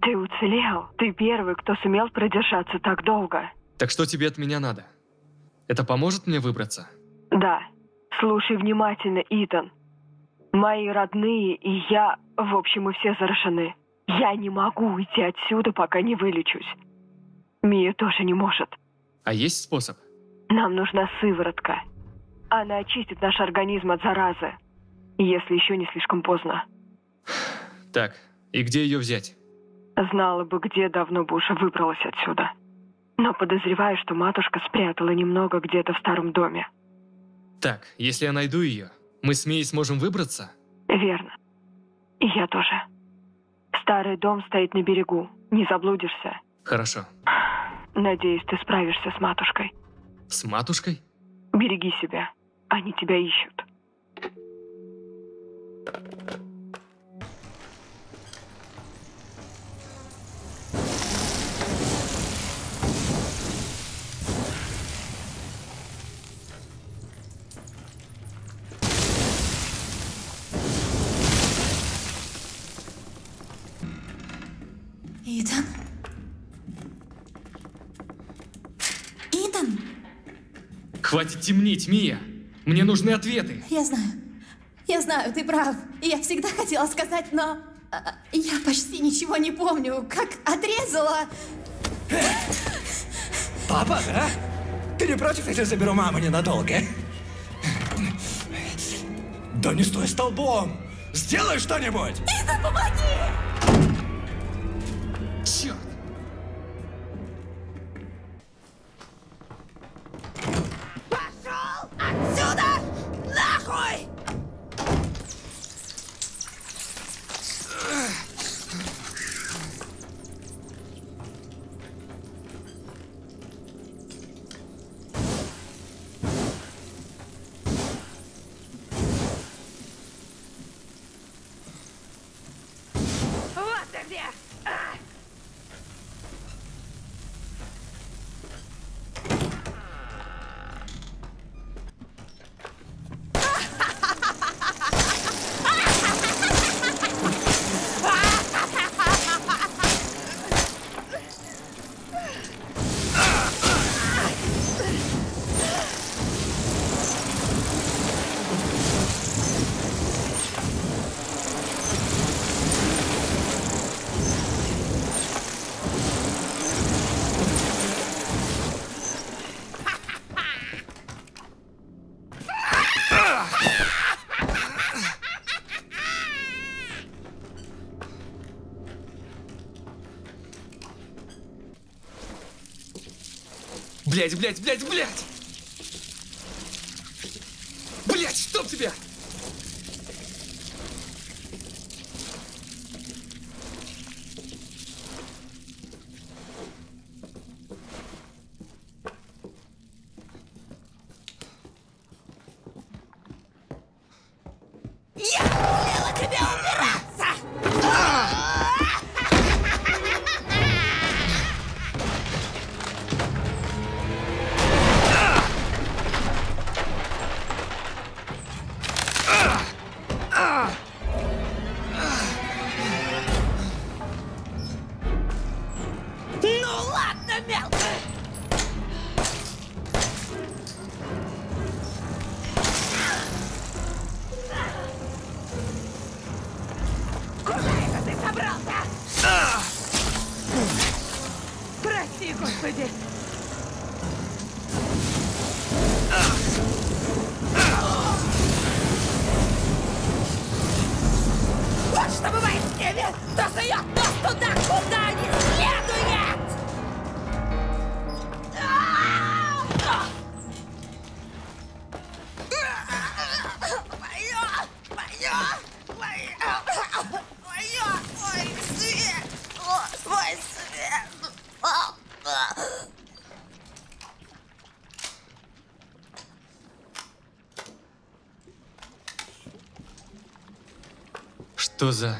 Ты уцелел? Ты первый, кто сумел продержаться так долго.
Так что тебе от меня надо? Это поможет мне выбраться?
Да. Слушай внимательно, Итан. Мои родные и я, в общем, мы все заражены. Я не могу уйти отсюда, пока не вылечусь. Мия тоже не может.
А есть способ?
Нам нужна сыворотка. Она очистит наш организм от заразы, если еще не слишком поздно.
Так, и где ее взять?
Знала бы, где давно бы уже выбралась отсюда. Но подозреваю, что матушка спрятала немного где-то в старом доме.
Так, если я найду ее, мы с Мией сможем выбраться?
Верно. И я тоже. Старый дом стоит на берегу. Не заблудишься.
Хорошо.
Надеюсь, ты справишься с матушкой.
С матушкой?
Береги себя. Они тебя ищут.
Хватит темнить, Мия! Мне нужны ответы!
Я знаю. Я знаю, ты прав. Я всегда хотела сказать, но... а, Я почти ничего не помню, как отрезала.
Папа, да? Ты не против, если заберу маму ненадолго? Да не стой столбом! Сделай что-нибудь!
Итан, помоги!
Блять, блять, блять, блять! За...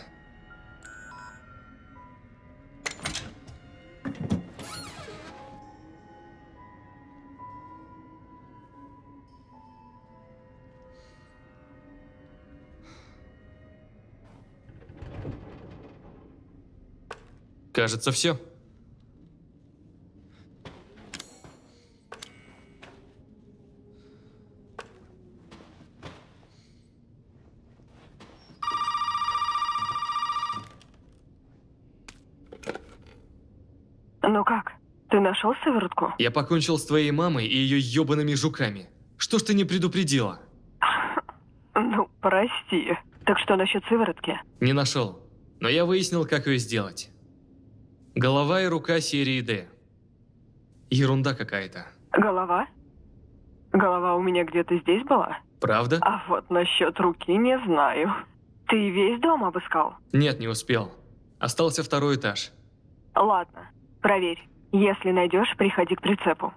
Кажется, все.
Ну как, ты нашел сыворотку?
Я покончил с твоей мамой и ее ебаными жуками. Что ж ты не предупредила?
Ну, прости. Так что насчет сыворотки?
Не нашел. Но я выяснил, как ее сделать. Голова и рука серии D. Ерунда какая-то.
Голова? Голова у меня где-то здесь была?
Правда?
А вот насчет руки не знаю. Ты весь дом обыскал?
Нет, не успел. Остался второй этаж.
Ладно, проверь. Если найдешь, приходи к прицепу.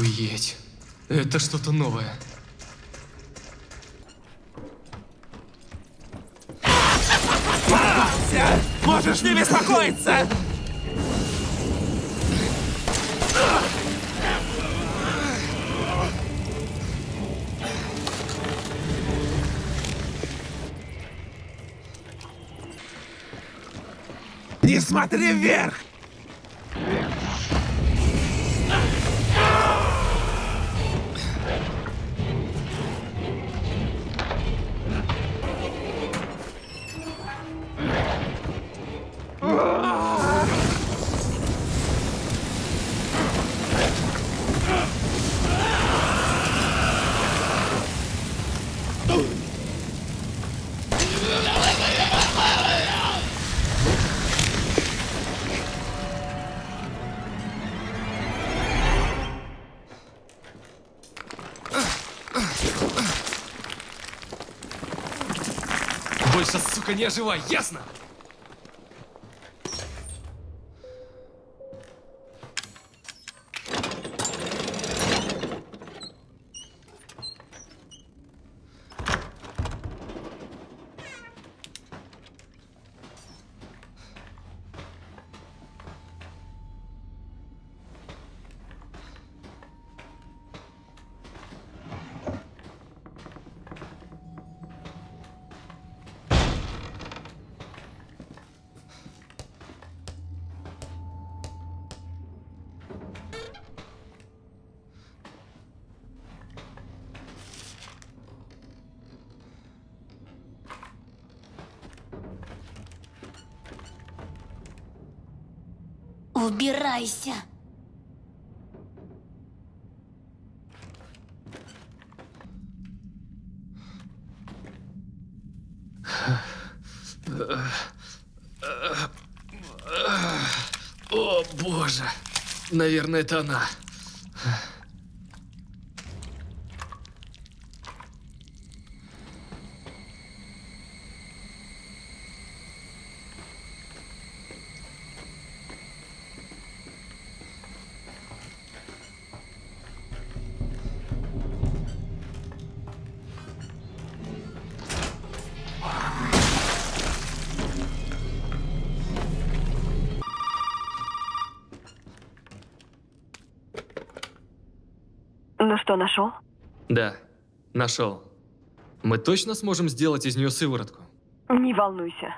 Охуеть. Это что-то новое.
Попался! Можешь не беспокоиться! Не смотри вверх!
Не оживай, ясно?
Убирайся.
О, боже. Наверное, это она.
Что, нашел?
Да, нашел. Мы точно сможем сделать из нее сыворотку?
Не волнуйся.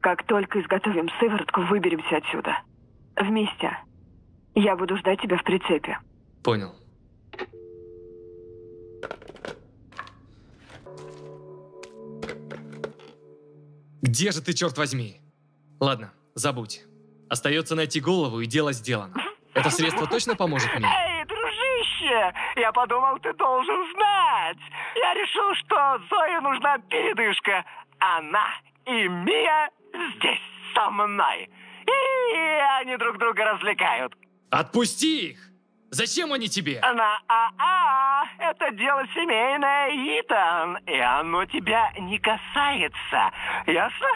Как только изготовим сыворотку, выберемся отсюда. Вместе. Я буду ждать тебя в прицепе.
Понял. Где же ты, черт возьми? Ладно, забудь. Остается найти голову, и дело сделано. Это средство точно поможет мне?
Дружище! Я подумал, ты должен знать! Я решил, что Зое нужна передышка. Она и Мия здесь со мной. И они друг друга развлекают.
Отпусти их! Зачем они тебе?
На АА это дело семейное, Итан, и оно тебя не касается. Ясно?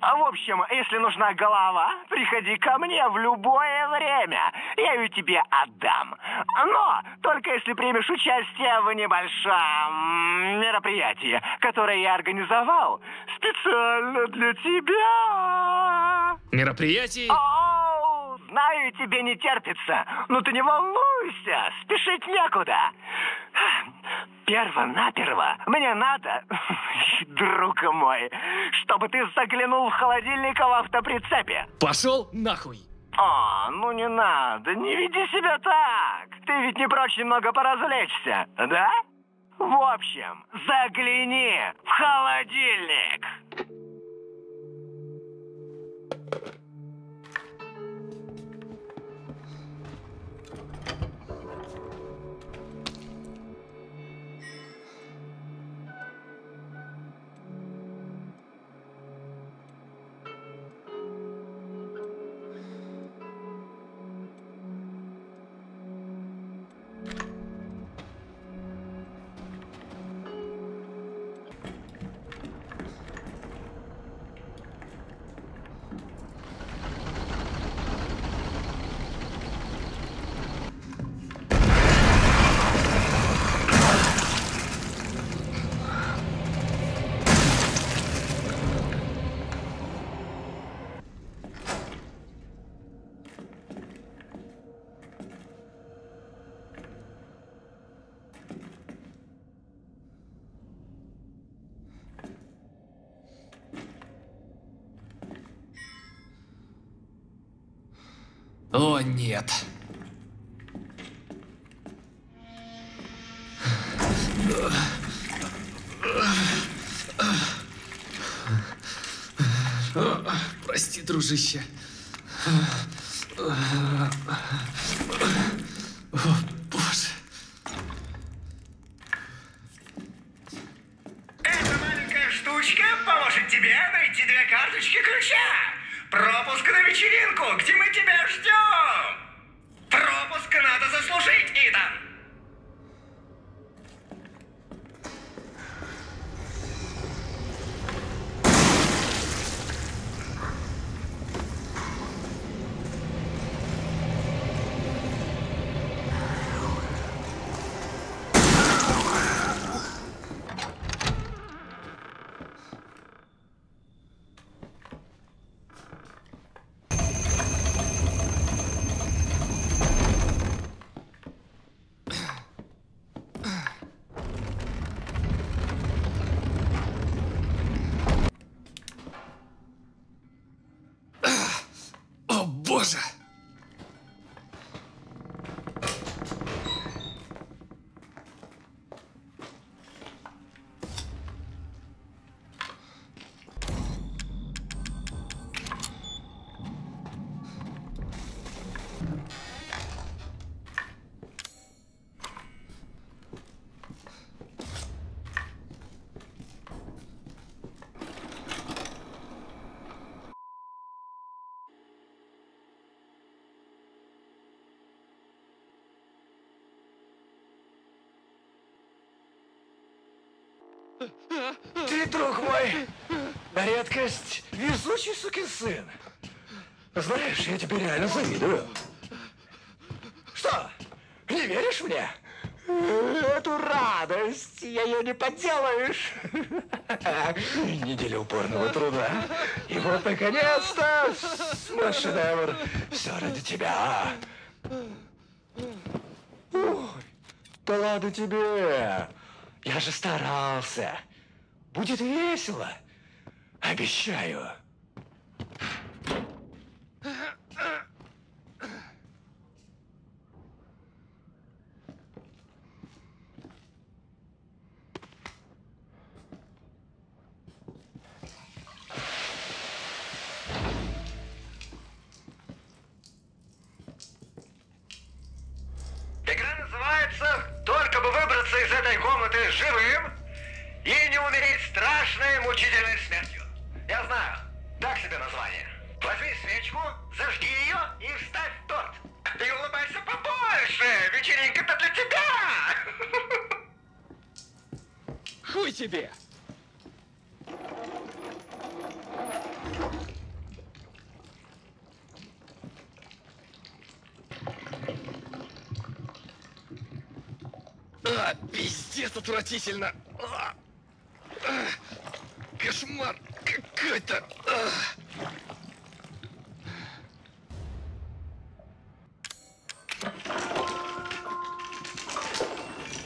В общем, если нужна голова, приходи ко мне в любое время. Я ее тебе отдам. Но только если примешь участие в небольшом мероприятии, которое я организовал специально для тебя.
Мероприятие?
О, знаю, тебе не терпится, но ты не волнуйся, спешить некуда. Перво-наперво мне надо, друг мой, чтобы ты заглянул в холодильник в автоприцепе.
Пошел нахуй!
О, ну не надо, не веди себя так. Ты ведь не прочь немного поразвлечься, да? В общем, загляни в холодильник.
Нет. Прости, дружище.
Ты, друг мой, на редкость везучий сукин сын. Знаешь, я тебе реально завидую. Что, не веришь мне? Эту радость, ее не подделаешь. Неделя упорного труда. И вот, наконец-то, мой шедевр. Все ради тебя. Ой, да ладно тебе. Я же старался. Будет весело. Обещаю.
Отвратительно. Кошмар какой-то.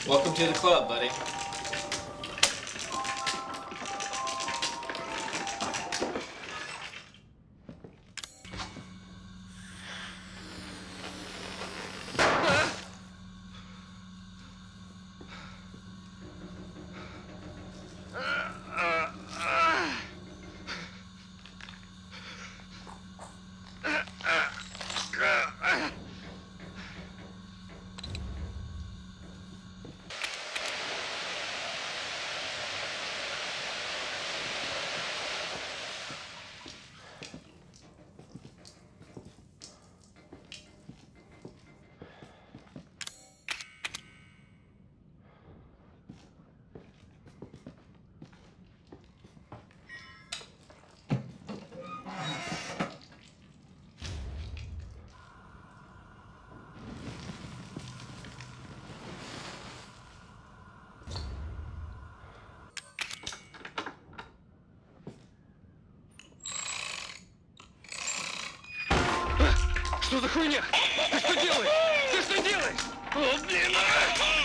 Welcome to the club, buddy.
Хуйня? Ты что делаешь? Ты что делаешь? О, блин! а!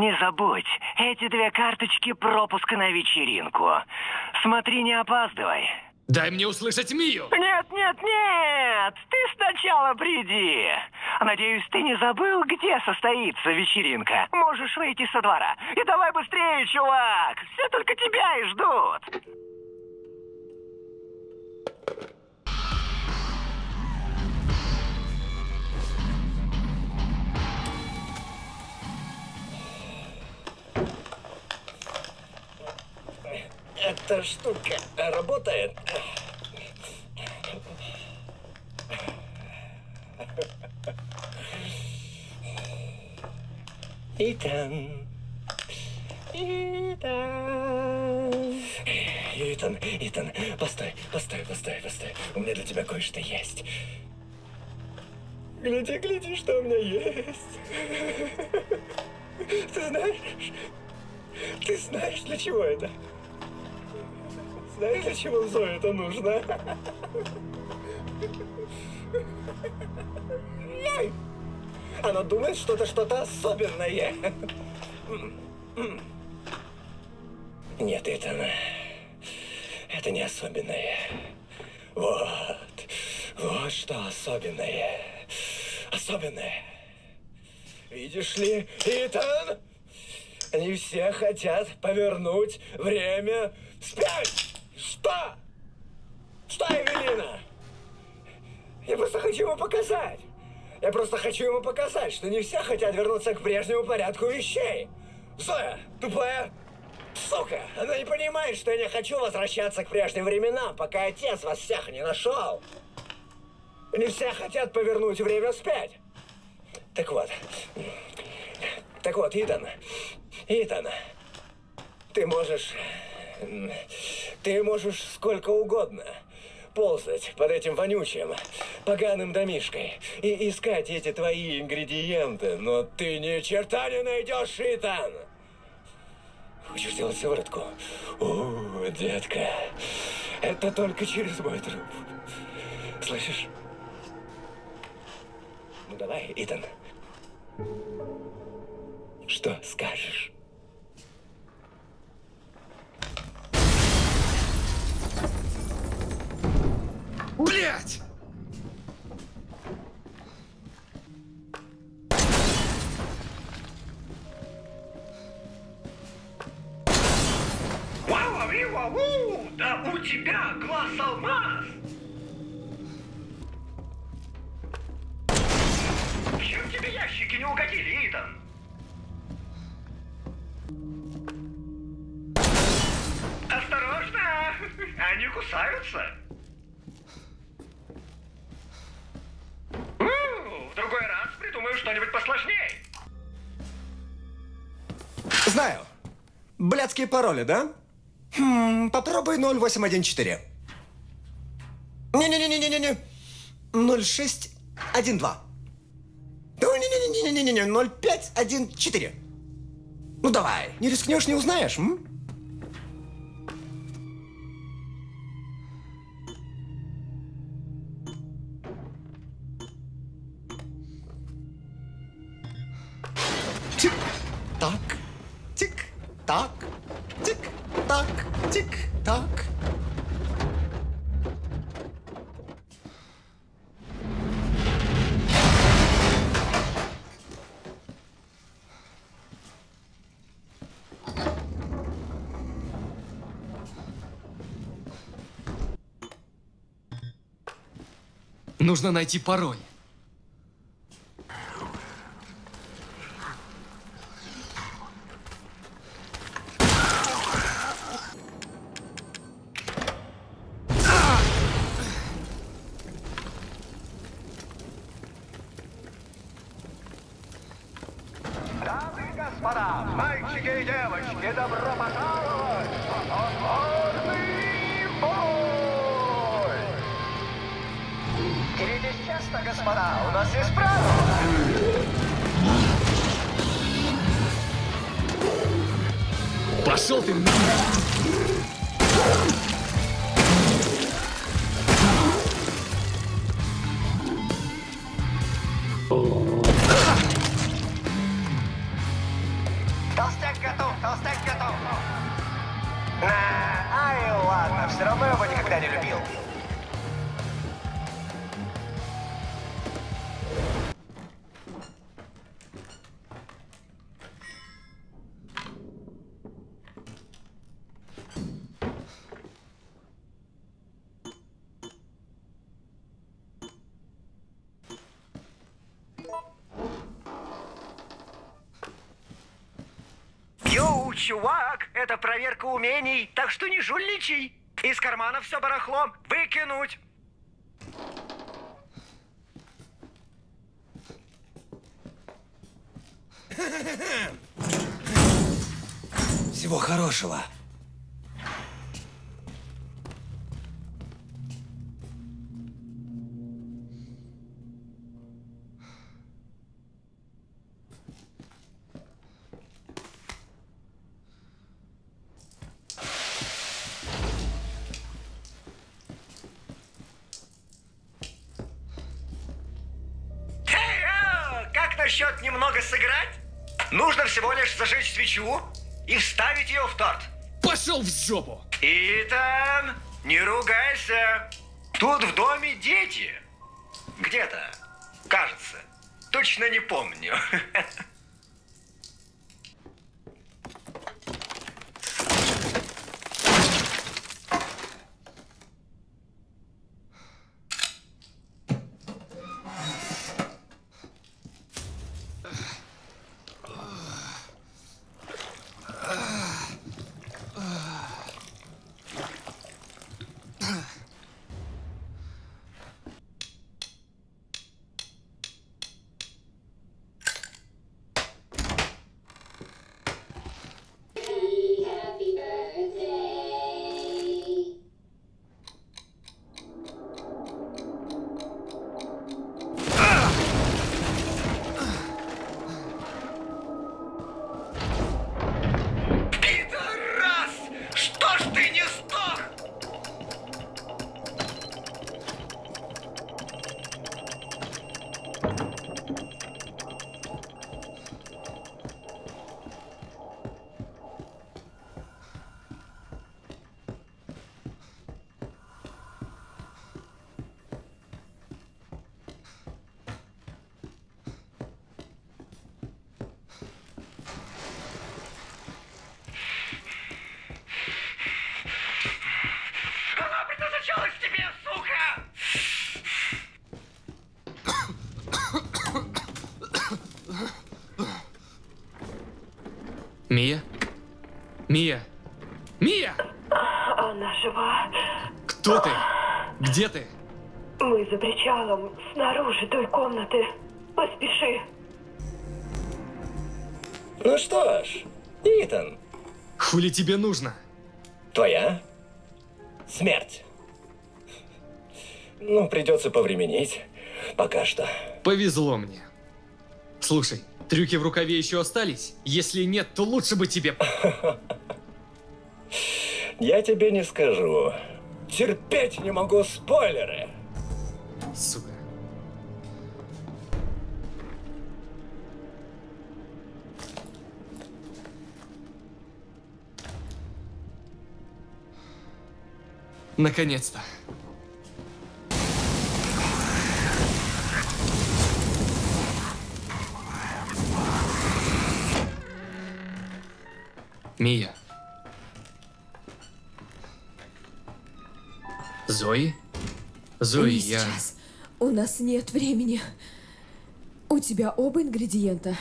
Не забудь, эти две карточки пропуска на вечеринку. Смотри, не опаздывай.
Дай мне услышать Мию!
Нет, нет, нет! Ты сначала приди. Надеюсь, ты не забыл, где состоится вечеринка. Можешь выйти со двора. И давай быстрее, чувак! Все только тебя и ждут.
Эта штука работает. Итан. Итан. Итан, Итан, постой, постой, постой, постой. У меня для тебя кое-что есть. Гляди, гляди, что у меня есть. Ты знаешь? Ты знаешь, для чего это? Знаешь, для чего Зое это нужно? Оно думает, что это что-то особенное. Нет, Итан. Это не особенное. Вот. Вот что особенное. Особенное. Видишь ли, Итан? Они все хотят повернуть время вспять. Что? Что, Эвелина? Я просто хочу ему показать. Я просто хочу ему показать, что не все хотят вернуться к прежнему порядку вещей. Зоя, тупая сука, она не понимает, что я не хочу возвращаться к прежним временам, пока отец вас всех не нашел. Не все хотят повернуть время вспять. Так вот. Так вот, Итан. Итан. Ты можешь... Ты можешь сколько угодно ползать под этим вонючим, поганым домишкой и искать эти твои ингредиенты, но ты ни черта не найдешь, Итан! Хочешь сделать сыворотку? О, детка, это только через мой труп. Слышишь? Ну давай, Итан. Что скажешь?
Блять!
Да у тебя глаз алмаз! Чем тебе ящики не угодили, Итан? Осторожно! Они кусаются! У, В другой раз придумаю что-нибудь посложнее.
Знаю. Блядские пароли, да? Хм, попробуй 0814. Не-не-не-не-не-не. 0612. Ну, не-не-не-не-не-не, 0514. Ну давай, не рискнешь, не узнаешь, м?
Нужно найти пароль.
Толстяк готов, толстяк готов. На, ай, ладно, все равно его никогда не любил. Что не жульничай. Из кармана все барахло выкинуть.
Всего хорошего. Свечу и вставить ее в торт.
Пошел в жопу!
Итан, не ругайся. Тут в доме дети. Где-то. Кажется. Точно не помню.
Мия? Мия!
Она жива.
Кто ты? Где ты?
Мы за причалом, снаружи той комнаты. Поспеши.
Ну что ж, Итан,
Хули тебе нужно?
твоя смерть. Ну, придется повременить. Пока что.
Повезло мне. Слушай, трюки в рукаве еще остались? Если нет, то лучше бы тебе...
Я тебе не скажу. Терпеть не могу спойлеры.
Сука. Наконец-то. Мия. Зои? Зои,
Не
я...
сейчас. У нас нет времени. У тебя оба ингредиента.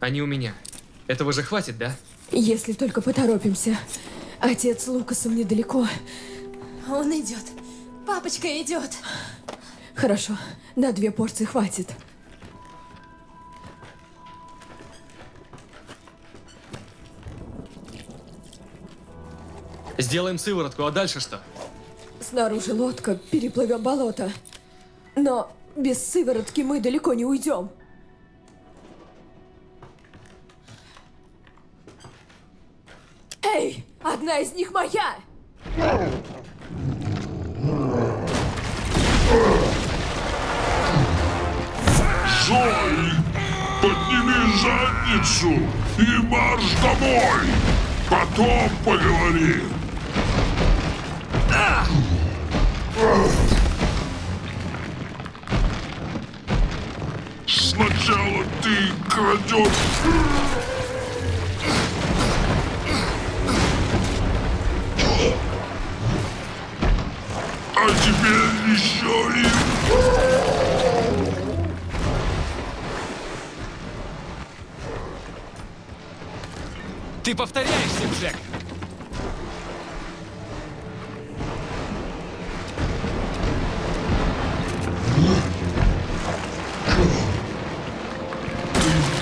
Они у меня. Этого же хватит, да?
Если только поторопимся. Отец Лукасом недалеко.
Он идет. Папочка идет.
Хорошо, на две порции хватит.
Сделаем сыворотку, а дальше что?
Снаружи лодка, переплывем болото. Но без сыворотки мы далеко не уйдем. Эй, одна из них моя!
Зои, подними задницу и марш домой. Потом поговорим. Сначала ты крадешь...
Ты повторяешься, Джек!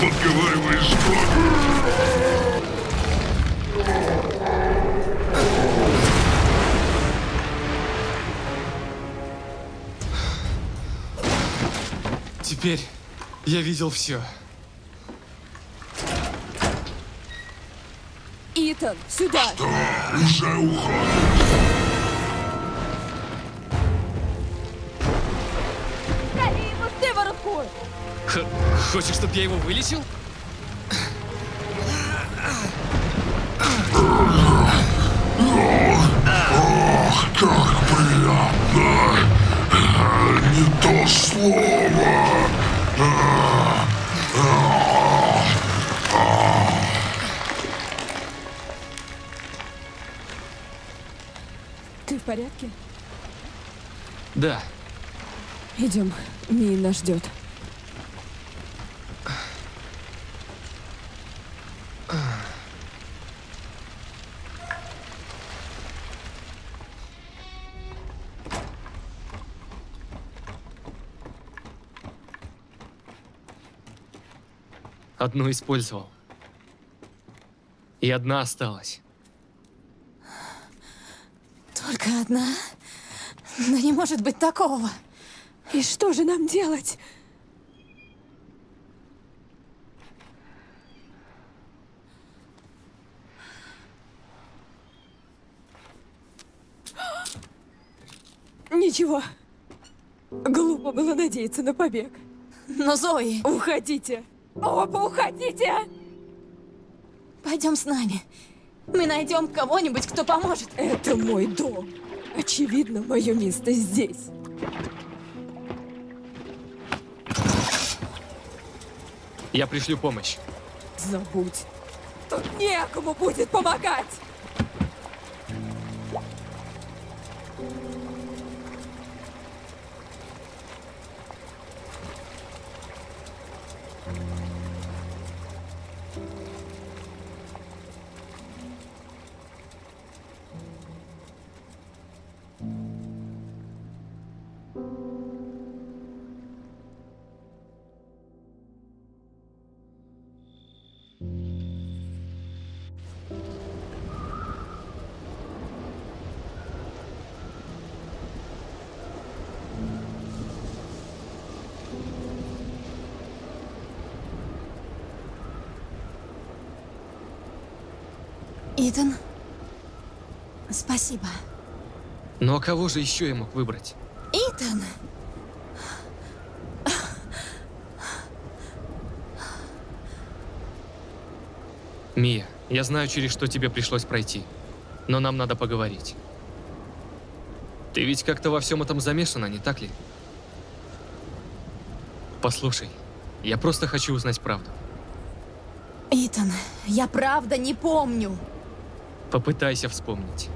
Подговариваешь кровь.
Теперь я видел все.
Итан, сюда!
Уже ухожу.
Скорее ему сыворотку!
Х- Хочешь, чтобы я его вылечил?
Идем, Мия нас ждет.
Одну использовал. И одна осталась.
Только одна? Но не может быть такого.
И что же нам делать? Ничего. Глупо было надеяться на побег.
Но Зои...
Уходите! Оба уходите!
Пойдем с нами. Мы найдем кого-нибудь, кто поможет.
Это мой дом. Очевидно, мое место здесь.
Я пришлю помощь.
Забудь. Тут некому будет помогать.
Итан, спасибо.
Ну а кого же еще я мог выбрать?
Итан!
Мия, я знаю, через что тебе пришлось пройти. Но нам надо поговорить. Ты ведь как-то во всем этом замешана, не так ли? Послушай, я просто хочу узнать правду.
Итан, я правда не помню.
Попытайся вспомнить.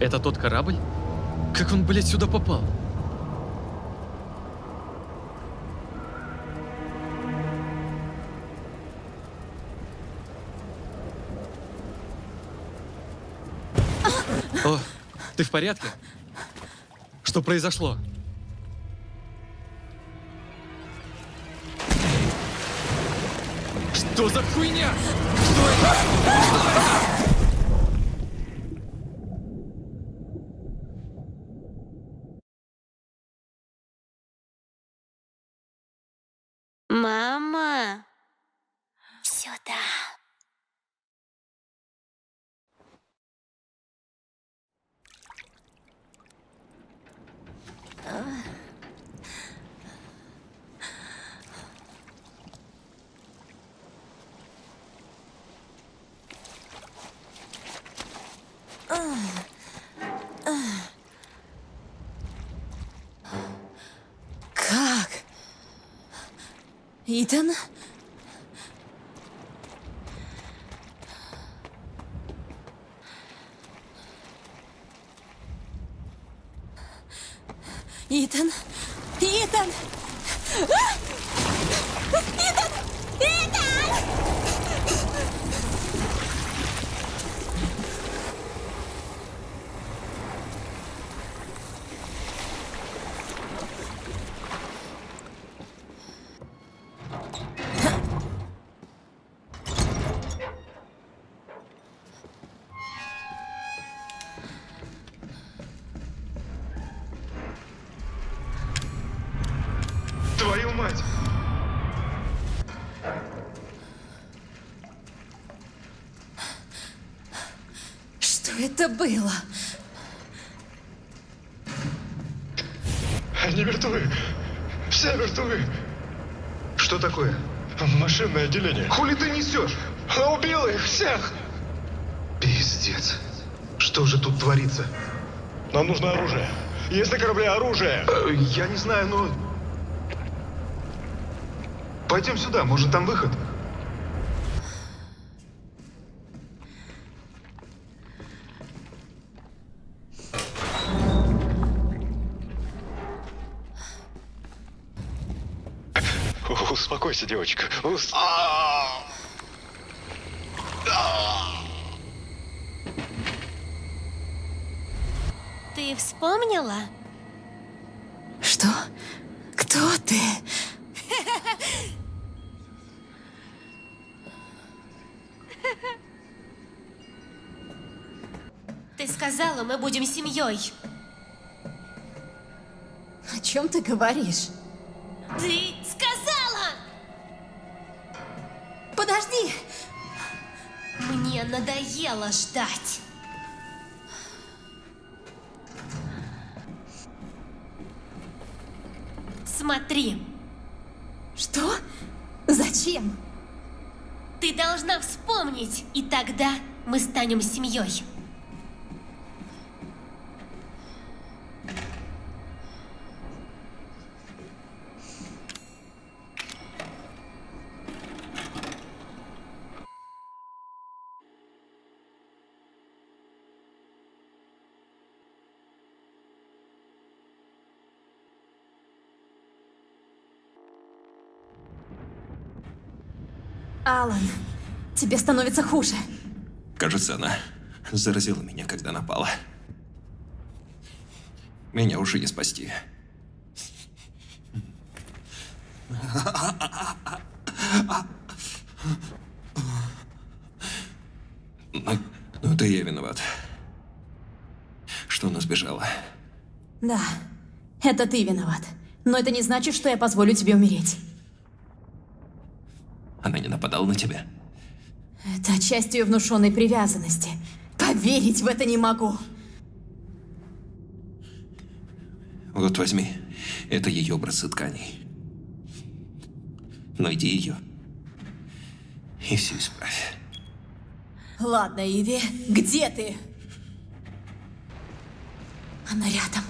Это тот корабль? Как он, блядь, сюда попал? О, ты в порядке? Что произошло? Что за хуйня? Что это? Что это?
Мама! Сюда.
Как? Итан? Итан? Итан! А! Итан! Итан!
Твою мать!
Это было?
Они мертвы. Все мертвы. Что такое? Машинное отделение. Хули ты несешь? Она убила их всех. Пиздец. Что же тут творится? Нам нужно оружие. Есть на корабле оружие? Я не знаю, но... Пойдем сюда, может там выход? Успокойся, девочка. Ус-
Ты вспомнила?
Что? Кто ты?
Ты сказала, мы будем семьей.
О чем ты говоришь?
Надоело ждать. Смотри.
Что? Зачем?
Ты должна вспомнить, и тогда мы станем семьей.
Алан, тебе становится хуже.
Кажется, она заразила меня, когда напала. Меня уже не спасти. Ну, ну это я виноват. Что она сбежала.
Да, это ты виноват. Но это не значит, что я позволю тебе умереть.
Она не нападала на тебя?
Это часть ее внушенной привязанности. Поверить в это не могу.
Вот возьми. Это ее образцы тканей. Найди ее. И все исправь.
Ладно, Иви, где ты? Она рядом.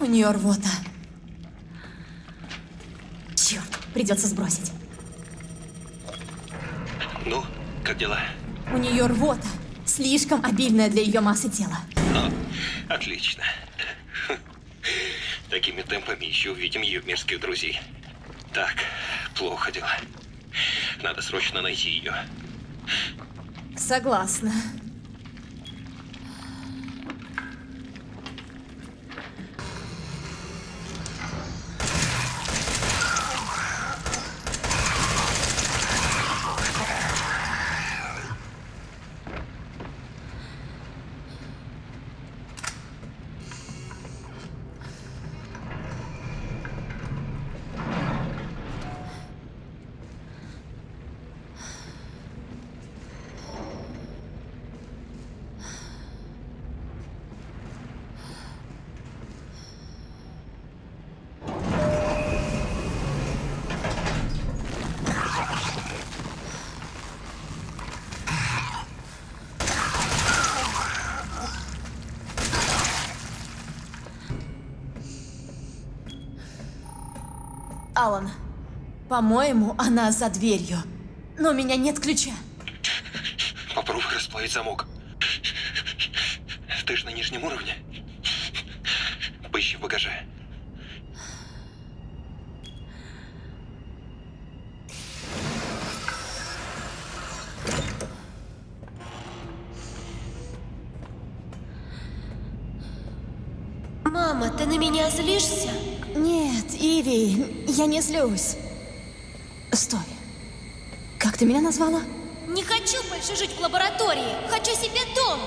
У нее рвота. Черт, придется сбросить.
Ну, как дела?
У нее рвота. Слишком обильная для ее массы тела.
Ну, отлично. Такими темпами еще увидим ее мерзких друзей. Так, плохо дела. Надо срочно найти ее.
Согласна. По-моему, она за дверью. Но у меня нет ключа.
Попробуй расплавить замок. Ты же на нижнем уровне. Поищи в багаже.
Мама, ты на меня злишься?
Нет, Иви, я не злюсь. Как ты меня назвала?
Не хочу больше жить в лаборатории. Хочу себе дом.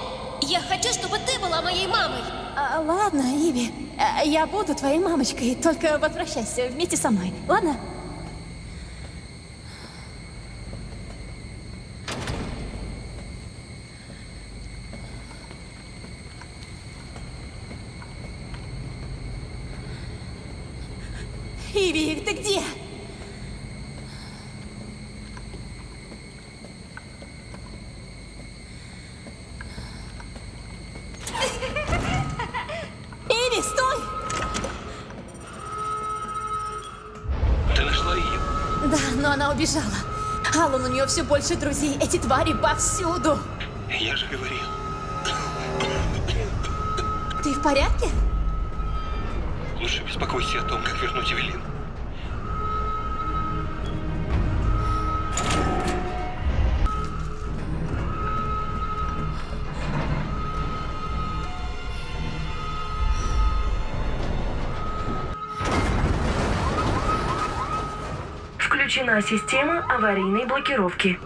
Я хочу, чтобы ты была моей мамой.
А, ладно, Иви. А, Я буду твоей мамочкой, только возвращайся вместе со мной, ладно? Она убежала. Аллан, у нее все больше друзей. Эти твари повсюду.
Я же говорил.
Ты в порядке?
Лучше беспокойся о том, как вернуть Эвелин.
Включена система аварийной блокировки.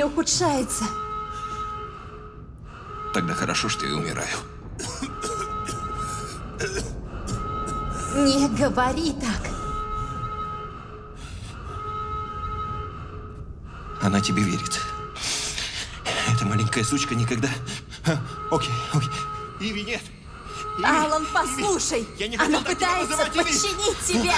Состояние ухудшается.
Тогда хорошо, что я умираю.
Не говори так.
Она тебе верит. Эта маленькая сучка никогда... А, окей, окей. Иви, нет.
Алан, послушай.
Я не
Она пытается
Иви.
подчинить тебя.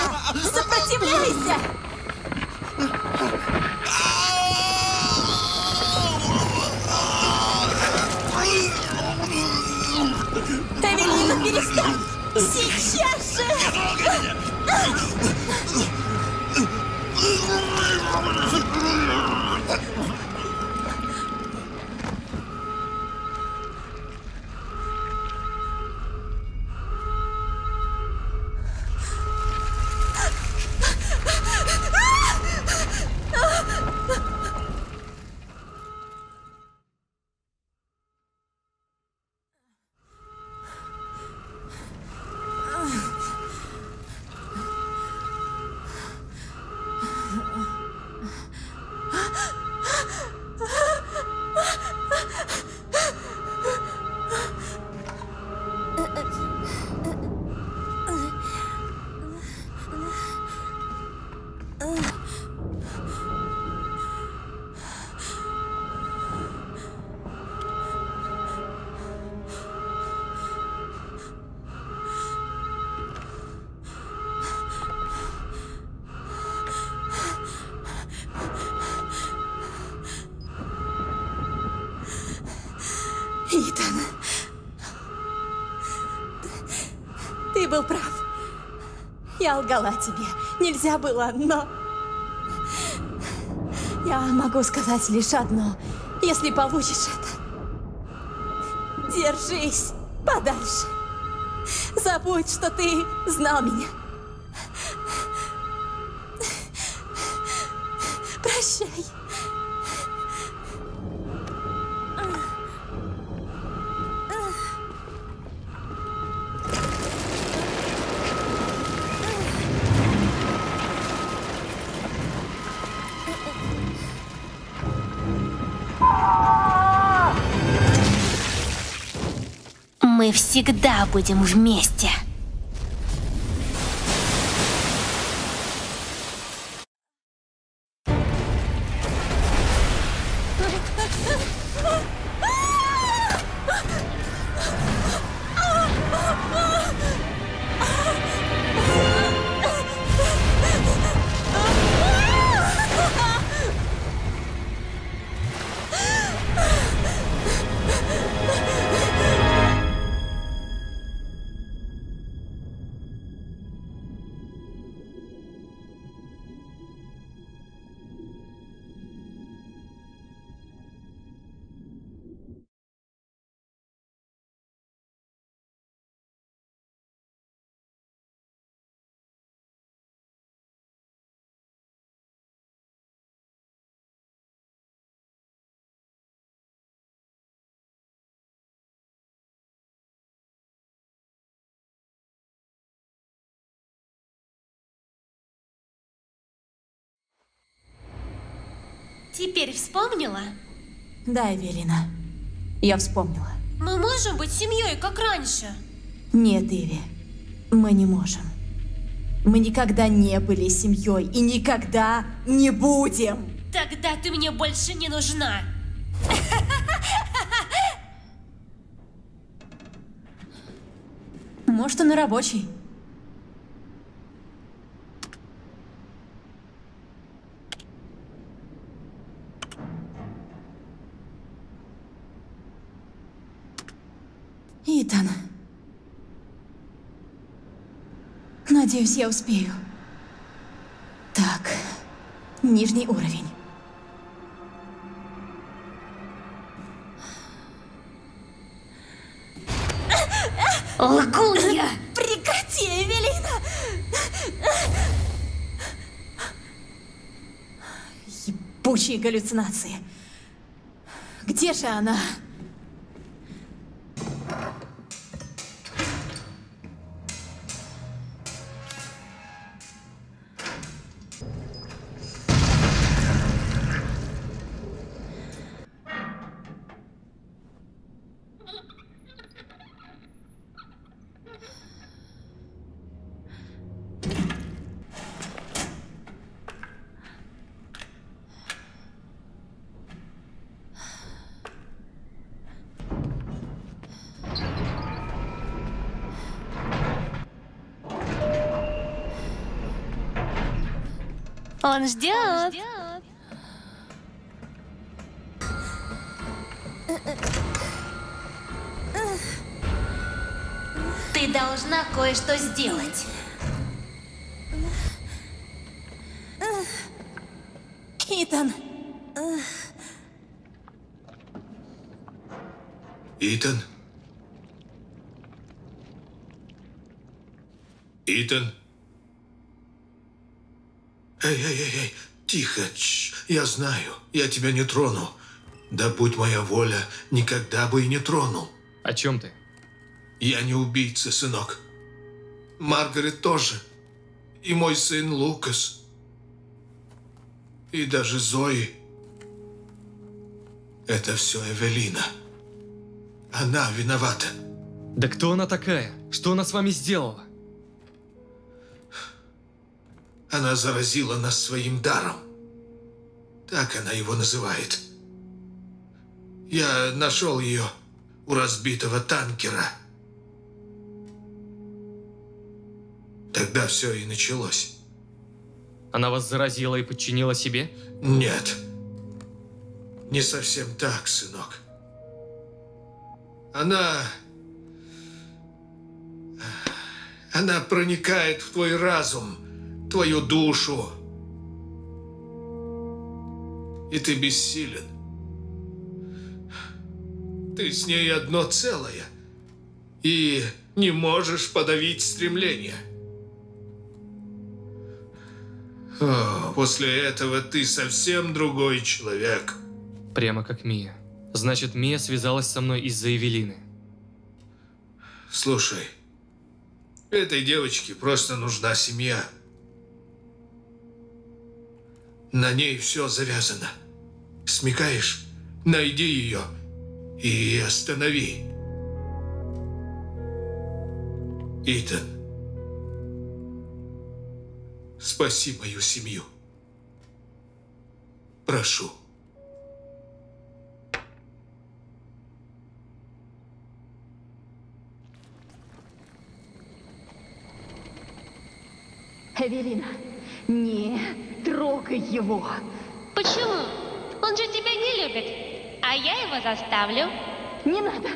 Нельзя было, но... Я могу сказать лишь одно. Если получишь это, держись подальше. Забудь, что ты знал меня.
Всегда будем вместе. Теперь вспомнила?
Да, Эвелина. Я вспомнила.
Мы можем быть семьей, как раньше.
Нет, Иви. Мы не можем. Мы никогда не были семьей и никогда не будем.
Тогда ты мне больше не нужна.
Может, он и рабочий. Итан. Надеюсь, я успею. Так, нижний уровень.
Лгунья!
Прекрати, Эвелина! Ебучие галлюцинации. Где же она?
Он ждет. Ты должна кое-что сделать.
Итан.
Итан? Итан? Эй, эй, эй, тихо, Чш, я знаю, я тебя не трону. Да будь моя воля, никогда бы и не тронул.
О чем ты?
Я не убийца, сынок. Маргарет тоже. И мой сын Лукас. И даже Зои. Это все Эвелина. Она виновата.
Да кто она такая? Что она с вами сделала?
Она заразила нас своим даром. Так она его называет. Я нашел ее у разбитого танкера. Тогда все и началось.
Она вас заразила и подчинила себе?
Нет. Не совсем так, сынок. Она... Она проникает в твой разум, твою душу. И ты бессилен. Ты с ней одно целое. И не можешь подавить стремление. О, после этого ты совсем другой человек.
Прямо как Мия. Значит, Мия связалась со мной из-за Эвелины.
Слушай, этой девочке просто нужна семья. На ней все завязано. Смекаешь? Найди ее и останови. Итан, спаси мою семью. Прошу.
Эвелина, не трогай его.
Почему? Он же тебя не любит. А я его заставлю.
Не надо.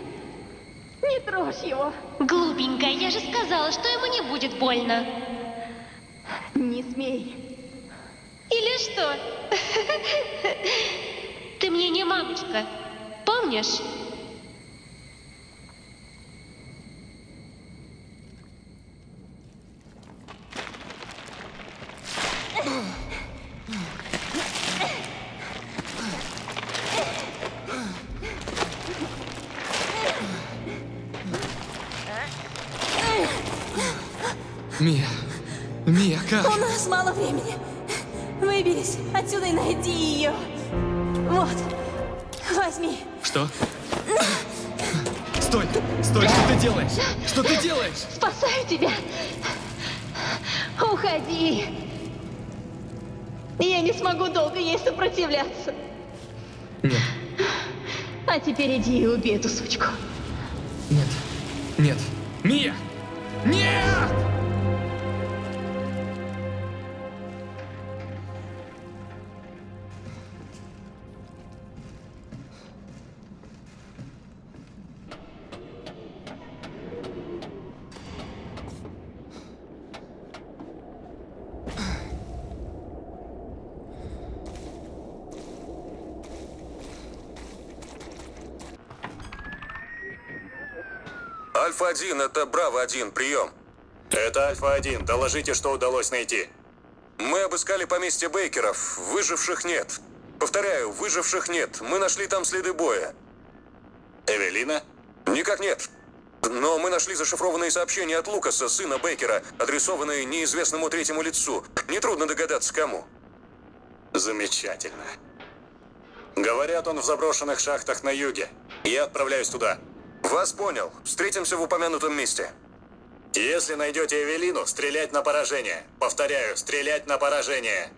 Не трожь его.
Глупенькая, я же сказала, что ему не будет больно.
Не смей.
Или что? Ты мне не мамочка. Помнишь?
Мия, Мия, как?
У нас мало времени. Выберись отсюда и найди ее. Вот. Возьми.
Что? Стой! Стой! Что ты делаешь? Что ты делаешь?
Спасаю тебя. Уходи. Я не смогу долго ей сопротивляться.
Нет,
А теперь иди и убей эту сучку.
нет, нет. Мия! Нет!
Альфа-1, это Браво-1, прием. Это Альфа-1, доложите, что удалось найти. Мы обыскали поместье Бейкеров, выживших нет. Повторяю, выживших нет. Мы нашли там следы боя. Эвелина? Никак нет. Но мы нашли зашифрованные сообщения от Лукаса, сына Бейкера, адресованные неизвестному третьему лицу. Нетрудно догадаться, кому. Замечательно. Говорят, он в заброшенных шахтах на юге. Я отправляюсь туда. Вас понял. Встретимся в упомянутом месте. Если найдете Эвелину, стрелять на поражение. Повторяю, стрелять на поражение.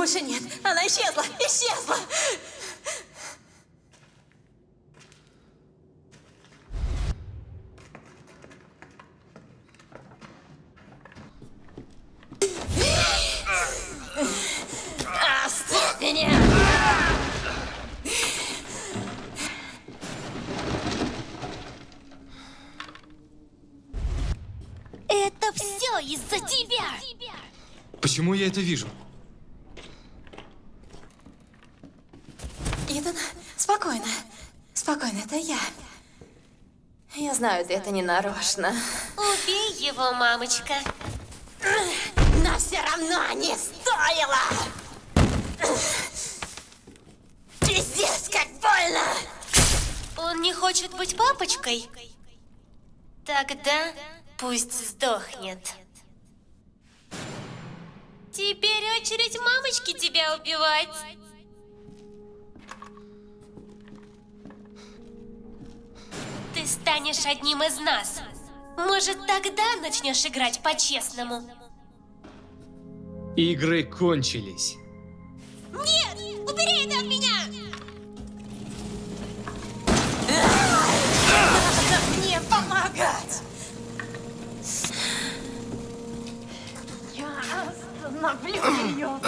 Больше нет. Она исчезла. Исчезла. Оставь меня!
Это все из-за тебя.
Почему я это вижу?
Итан, спокойно. Спокойно, это я. Я знаю, ты это не нарочно.
Убей его, мамочка.
Но все равно не стоило! Пиздец, как больно!
Он не хочет быть папочкой? Тогда пусть сдохнет. Теперь очередь мамочки тебя убивать. Станешь одним из нас. Может, тогда начнешь играть по-честному?
Игры кончились.
Нет! Убери это от меня!
Мне помогать! Я остановлю ее!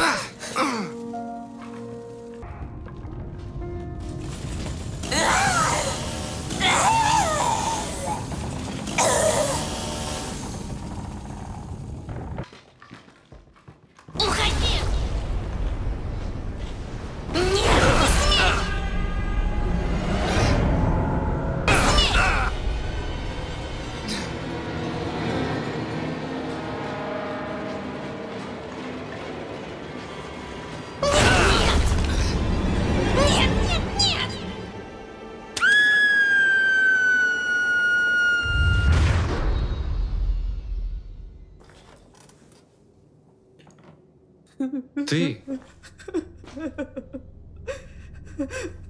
Ты?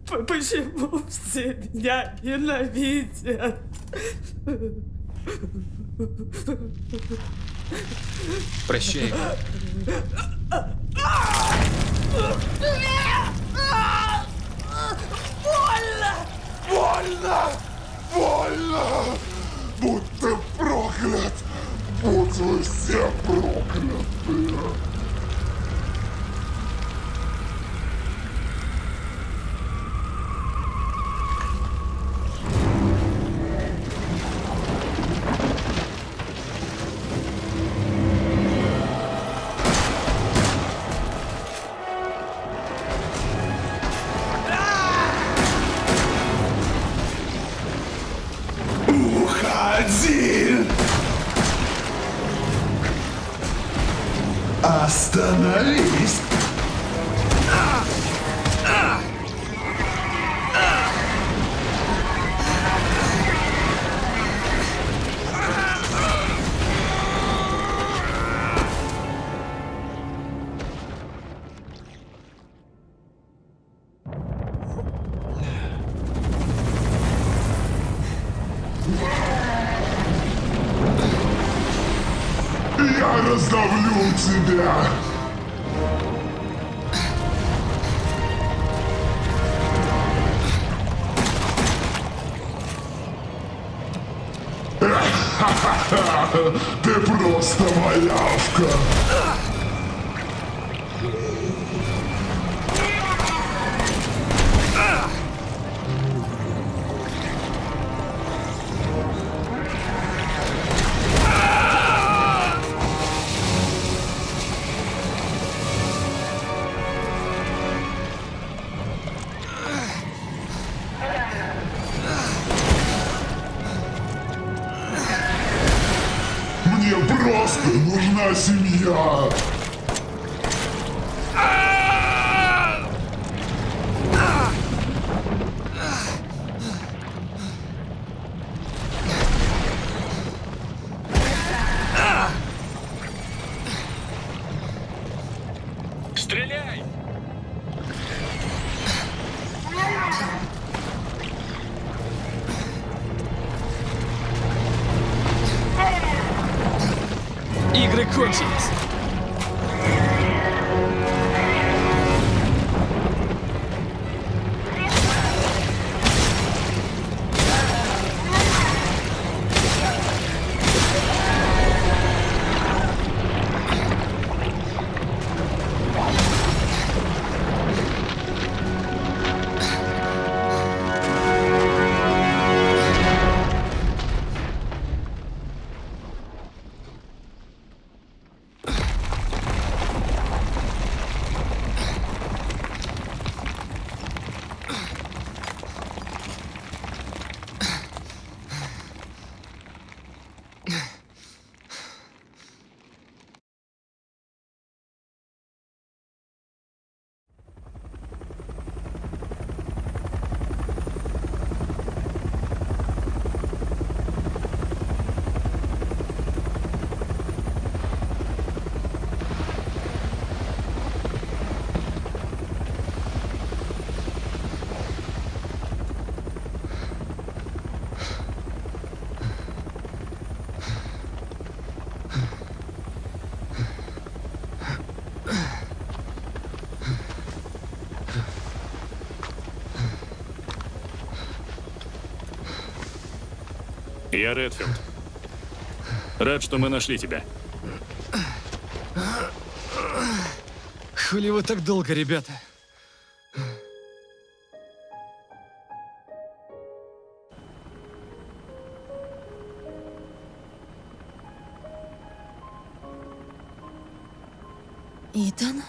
Почему все меня ненавидят?
Прощай.
Больно!
Больно! Больно! Будь ты проклят! Будь вы все прокляты! Тебя! Ты просто малявка!
Я Редфилд. Рад, что мы нашли тебя.
Хули вы так долго, ребята?
Итан?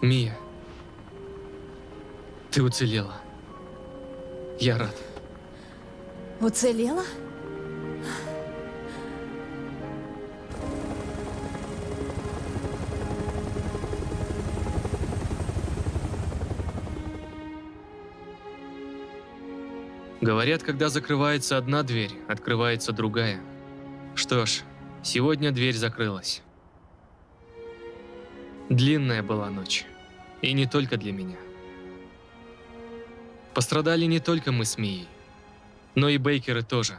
Мия, ты уцелела. Я рад.
Уцелела?
Говорят, когда закрывается одна дверь, открывается другая. Что ж, сегодня дверь закрылась. Длинная была ночь. И не только для меня. Пострадали не только мы с Мией, но и Бейкеры тоже.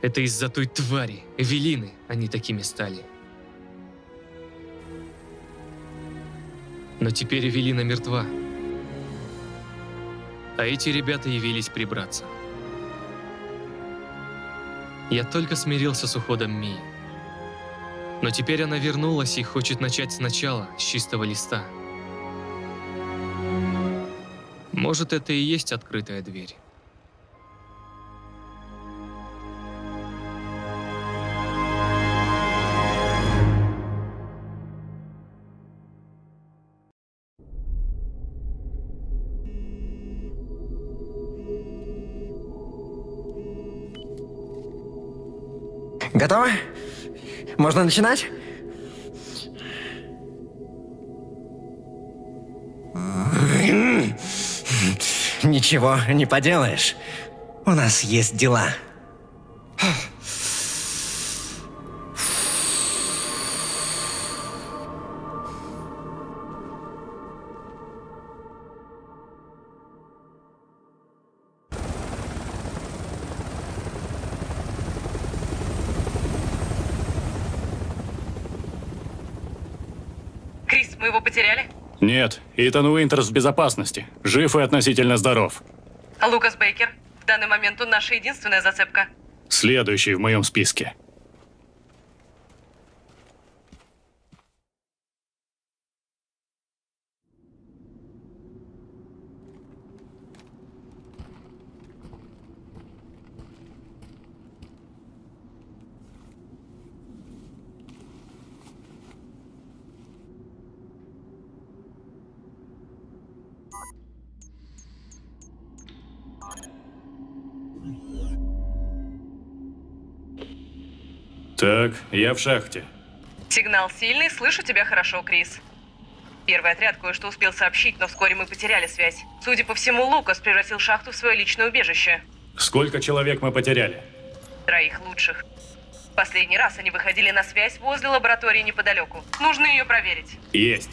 Это из-за той твари, Эвелины, они такими стали. Но теперь Эвелина мертва. А эти ребята явились прибраться. Я только смирился с уходом Мии. Но теперь она вернулась и хочет начать сначала, с чистого листа. Может, это и есть открытая дверь.
Готово? Можно начинать? Ничего не поделаешь. У нас есть дела.
Итан Уинтерс в безопасности. Жив и относительно здоров.
А Лукас Бейкер? В данный момент он наша единственная зацепка.
Следующий в моем списке. Так, я в шахте.
Сигнал сильный, слышу тебя хорошо, Крис. Первый отряд кое-что успел сообщить, но вскоре мы потеряли связь. Судя по всему, Лукас превратил шахту в свое личное убежище.
Сколько человек мы потеряли?
Троих лучших. Последний раз они выходили на связь возле лаборатории неподалеку. Нужно ее проверить.
Есть.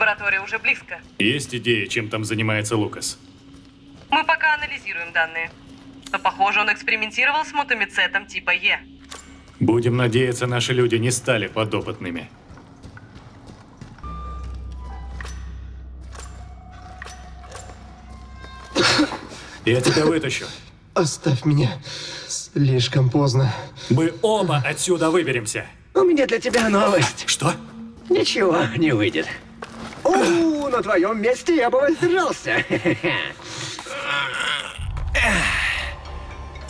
Лаборатория уже близко.
Есть идея, чем там занимается Лукас?
Мы пока анализируем данные. Но похоже, он экспериментировал с мутамицетом типа Е.
Будем надеяться, наши люди не стали подопытными. Я тебя вытащу.
Оставь меня. Слишком поздно.
Мы оба отсюда выберемся.
У меня для тебя новость.
Что?
Ничего не выйдет. У, на твоем месте я бы воздержался.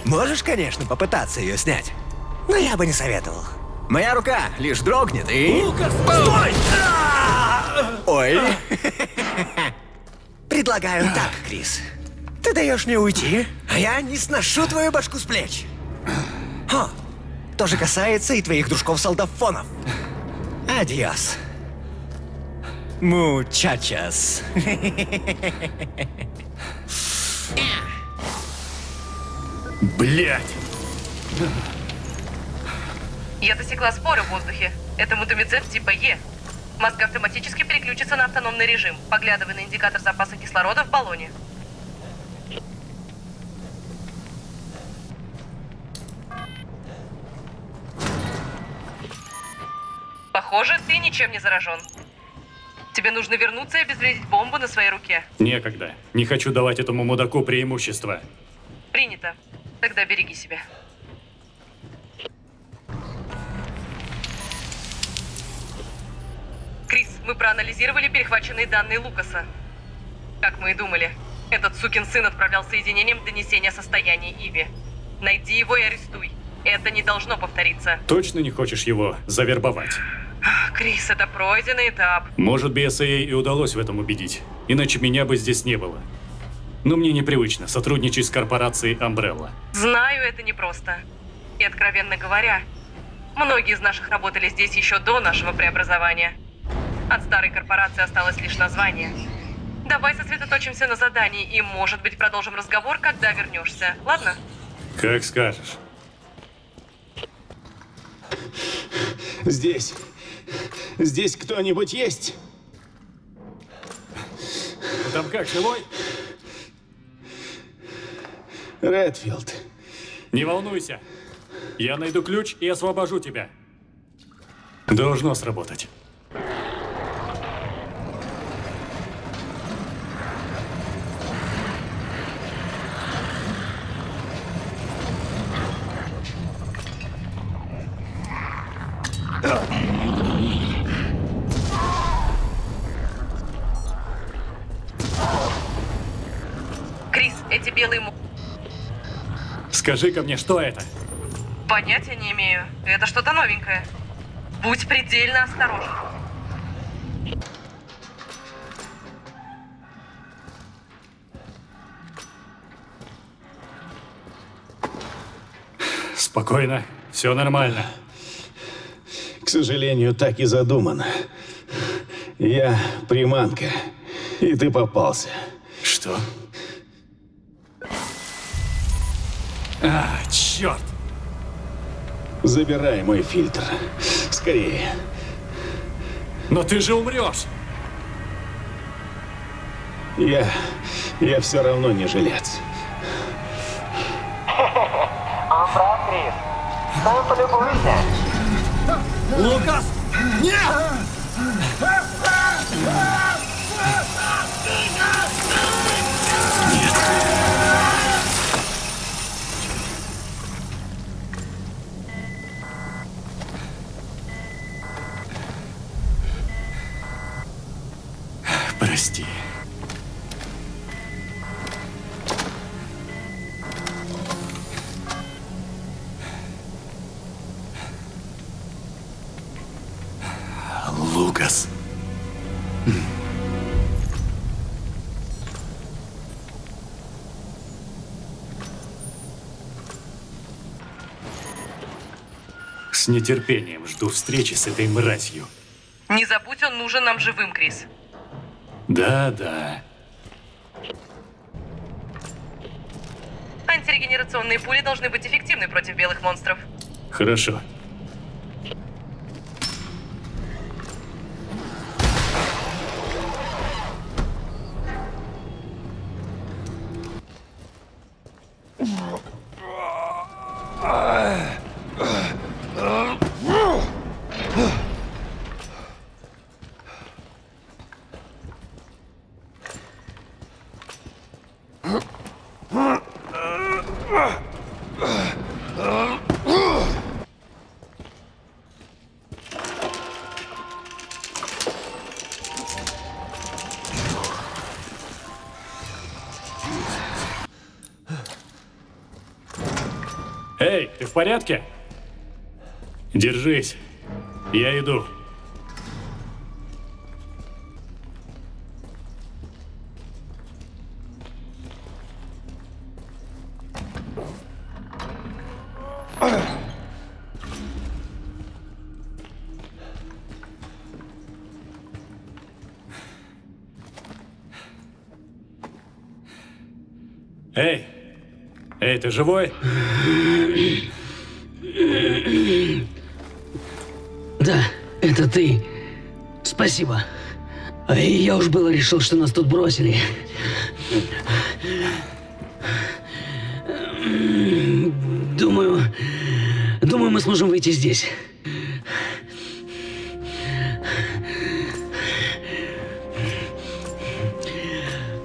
Можешь, конечно, попытаться ее снять. Но я бы не советовал. Моя рука лишь дрогнет и...
Лукас!
Стой! Ой. Предлагаю так, Крис. Ты даешь мне уйти, а я не сношу твою башку с плеч. О, то же касается и твоих дружков-солдафонов. Адьос. Мучачас.
Блять!
Я засекла споры в воздухе. Это мутамицет типа Е. Маска автоматически переключится на автономный режим, поглядывая на индикатор запаса кислорода в баллоне. Похоже, ты ничем не заражен. Тебе нужно вернуться и обезвредить бомбу на своей руке.
Некогда. Не хочу давать этому мудаку преимущество.
Принято. Тогда береги себя. Крис, мы проанализировали перехваченные данные Лукаса. Как мы и думали, этот сукин сын отправлял соединением донесения о состоянии Иви. Найди его и арестуй. Это не должно повториться.
Точно не хочешь его завербовать?
Крис, это пройденный этап.
Может, BSAA и удалось в этом убедить. Иначе меня бы здесь не было. Но мне непривычно сотрудничать с корпорацией Umbrella.
Знаю, это непросто. И, откровенно говоря, многие из наших работали здесь еще до нашего преобразования. От старой корпорации осталось лишь название. Давай сосредоточимся на задании и, может быть, продолжим разговор, когда вернешься. Ладно?
Как скажешь.
Здесь. Здесь кто-нибудь есть?
Там как, живой?
Редфилд.
Не волнуйся. Я найду ключ и освобожу тебя. Должно сработать. Скажи-ка мне, что это?
Понятия не имею. Это что-то новенькое. Будь предельно осторожен.
Спокойно. Все нормально.
К сожалению, так и задумано. Я приманка, и ты попался.
Что? А, черт!
Забирай мой фильтр. Скорее.
Но ты же умрешь!
Я... я все равно не жилец.
Он прав, Крис. Сам полюбуйся.
Лукас!
Нет!
Прости. Лукас. С нетерпением жду встречи с этой мразью.
Не забудь, он нужен нам живым, Крис.
Да-да.
Антирегенерационные пули должны быть эффективны против белых монстров.
Хорошо. В порядке? Держись. Я иду. Эй! Эй, ты живой?
Это ты. Спасибо. А я уж было решил, что нас тут бросили. Думаю, думаю, мы сможем выйти здесь.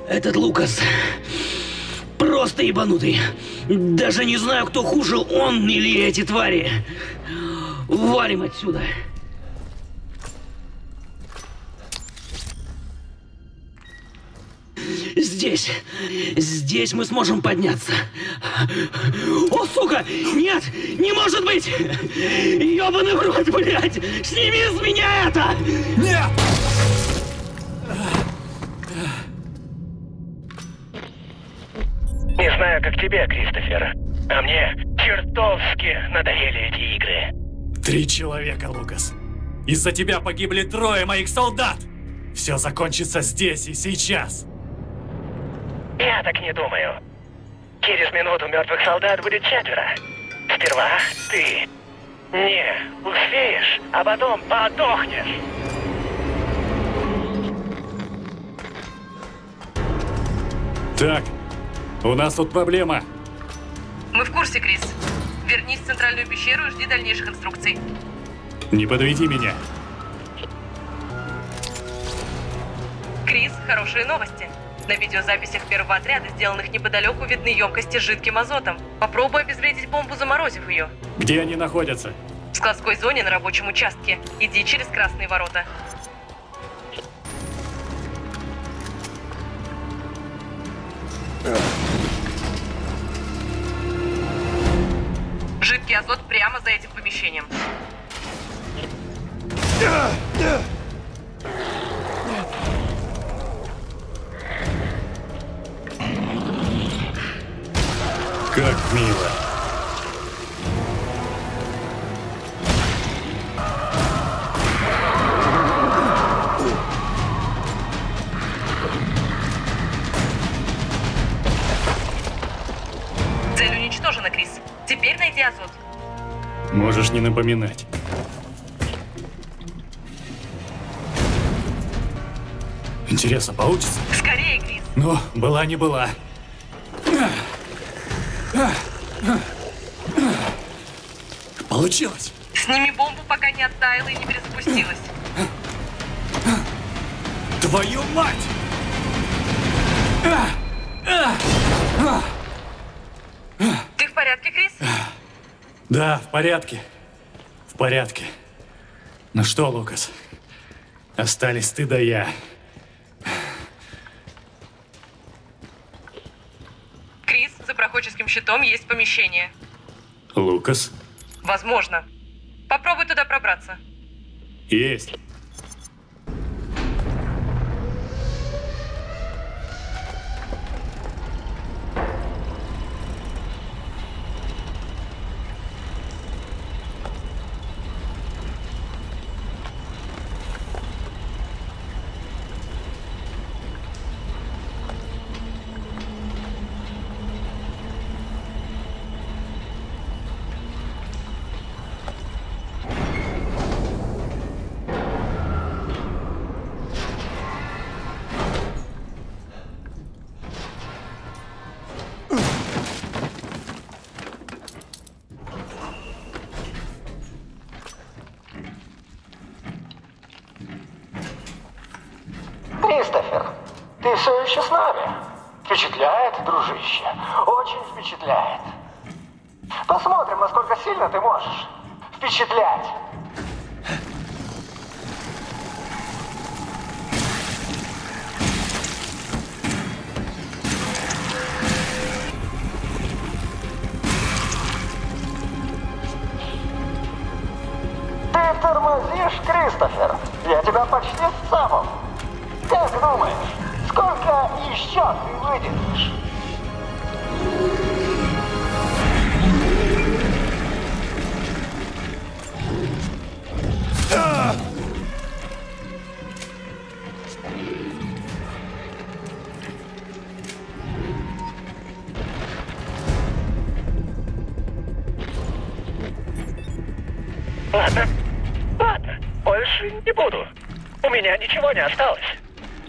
Этот Лукас просто ебанутый. Даже не знаю, кто хуже, он или эти твари. Валим отсюда. Здесь мы сможем подняться. О, сука! Нет! Не может быть! Ёбаный в рот, блядь! Сними с меня это! Нет!
знаю, как тебе, Кристофер, а мне чертовски надоели эти игры.
Три человека, Лукас. Из-за тебя погибли трое моих солдат. Все закончится здесь и сейчас.
Не думаю. Через минуту мертвых солдат будет четверо. Сперва ты не успеешь, а потом подохнешь.
Так, у нас тут проблема.
Мы в курсе, Крис. Вернись в центральную пещеру и жди дальнейших инструкций.
Не подведи меня.
Крис, хорошие новости. На видеозаписях первого отряда, сделанных неподалеку, видны емкости с жидким азотом. Попробуй обезвредить бомбу, заморозив ее.
Где они находятся?
В складской зоне на рабочем участке. Иди через красные ворота.
Интересно, получится?
Скорее, Крис.
Ну, была не была. Получилось.
Сними бомбу, пока не оттаяла и не перезапустилась.
Твою мать!
Ты в порядке, Крис?
Да, в порядке. В порядке. Ну что, Лукас, остались ты да я.
Крис, за щитом есть помещение.
Лукас?
Возможно. Попробуй туда пробраться.
Есть.
Все еще с нами? Впечатляет, дружище. Очень впечатляет. Посмотрим, насколько сильно ты можешь впечатлять.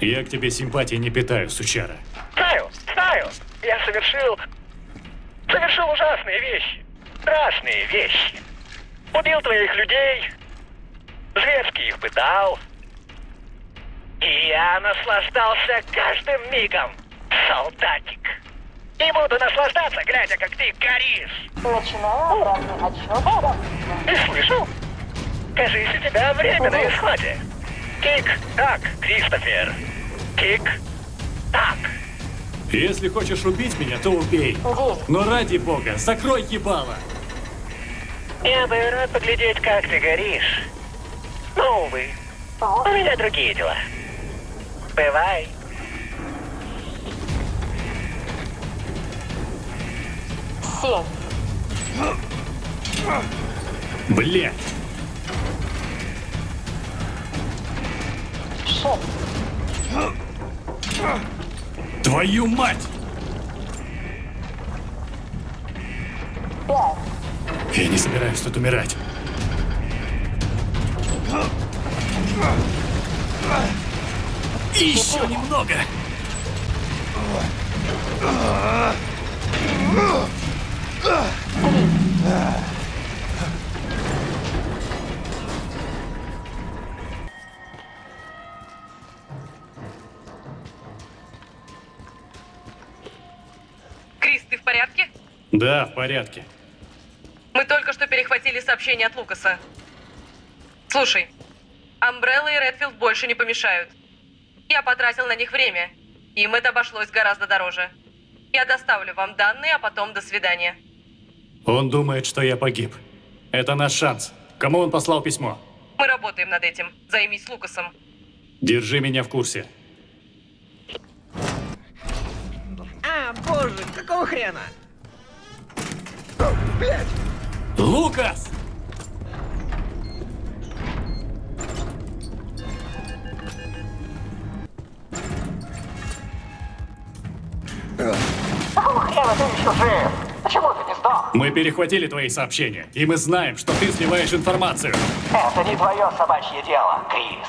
Я
к тебе симпатии не питаю, сучара.
Знаю, знаю. Я совершил... Совершил ужасные вещи. Страшные вещи. Убил твоих людей. Зверски их пытал. И я наслаждался каждым мигом, солдатик. И буду наслаждаться, глядя, как ты горишь.
Начинаю обратный отсчет.
Ты слышал? Кажись, у тебя время на исходе. Кик-так, Кристофер. Кик-так.
Если хочешь убить меня, то убей. Но ради бога, закрой ебало.
Я бы рад поглядеть, как ты горишь. Но, увы, у меня другие дела. Бывай.
Тень.
Блядь!
Шесть.
Твою мать! Я не собираюсь тут умирать. Еще немного.
Крис,
Да, в порядке.
Мы только что перехватили сообщение от Лукаса. Слушай, Амбрелла и Редфилд больше не помешают. Я потратил на них время. Им это обошлось гораздо дороже. Я доставлю вам данные, а потом до свидания.
Он думает, что я погиб. Это наш шанс. Кому он послал письмо?
Мы работаем над этим. Займись Лукасом.
Держи меня в курсе.
А, боже, какого хрена? О, блядь!
Лукас!
Какого хрена ты еще жив? Почему ты не сдох?
Мы перехватили твои сообщения, и мы знаем, что ты сливаешь информацию.
Это не твое собачье дело, Крис.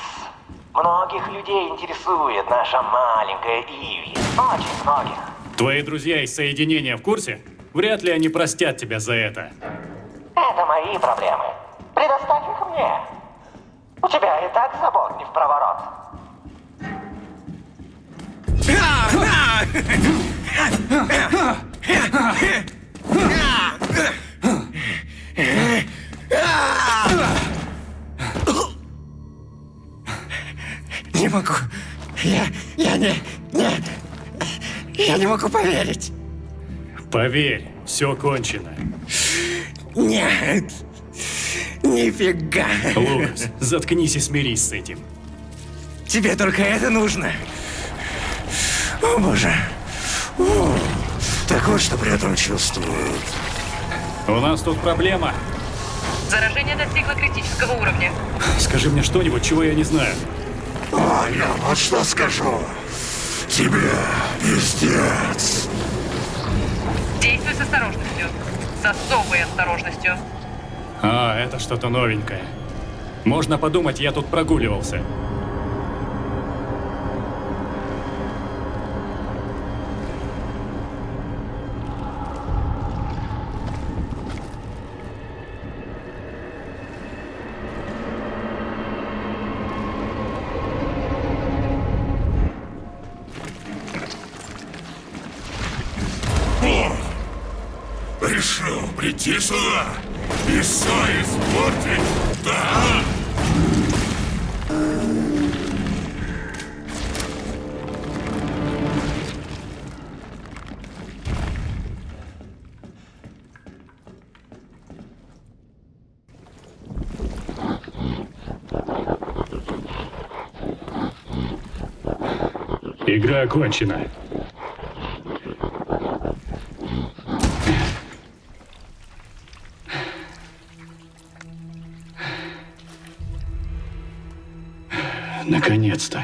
Многих людей интересует наша маленькая Иви. Очень многих.
Твои друзья из соединения в курсе? Вряд ли они простят тебя за это.
Это мои проблемы. Предоставь их мне. У тебя и так забот не в проворот.
Не могу. Я, я не, не, я не могу поверить.
Поверь, все кончено.
Нет, нифига.
Лукас, заткнись и смирись с этим.
Тебе только это нужно. О, боже. О, так вот, что при этом чувствуют.
У нас тут проблема.
Заражение достигло критического уровня.
Скажи мне что-нибудь, чего я не знаю.
А я вот что скажу. Тебе пиздец.
Действуй с осторожностью. С особой осторожностью.
А, это что-то новенькое. Можно подумать, я тут прогуливался. Игра окончена. Наконец-то.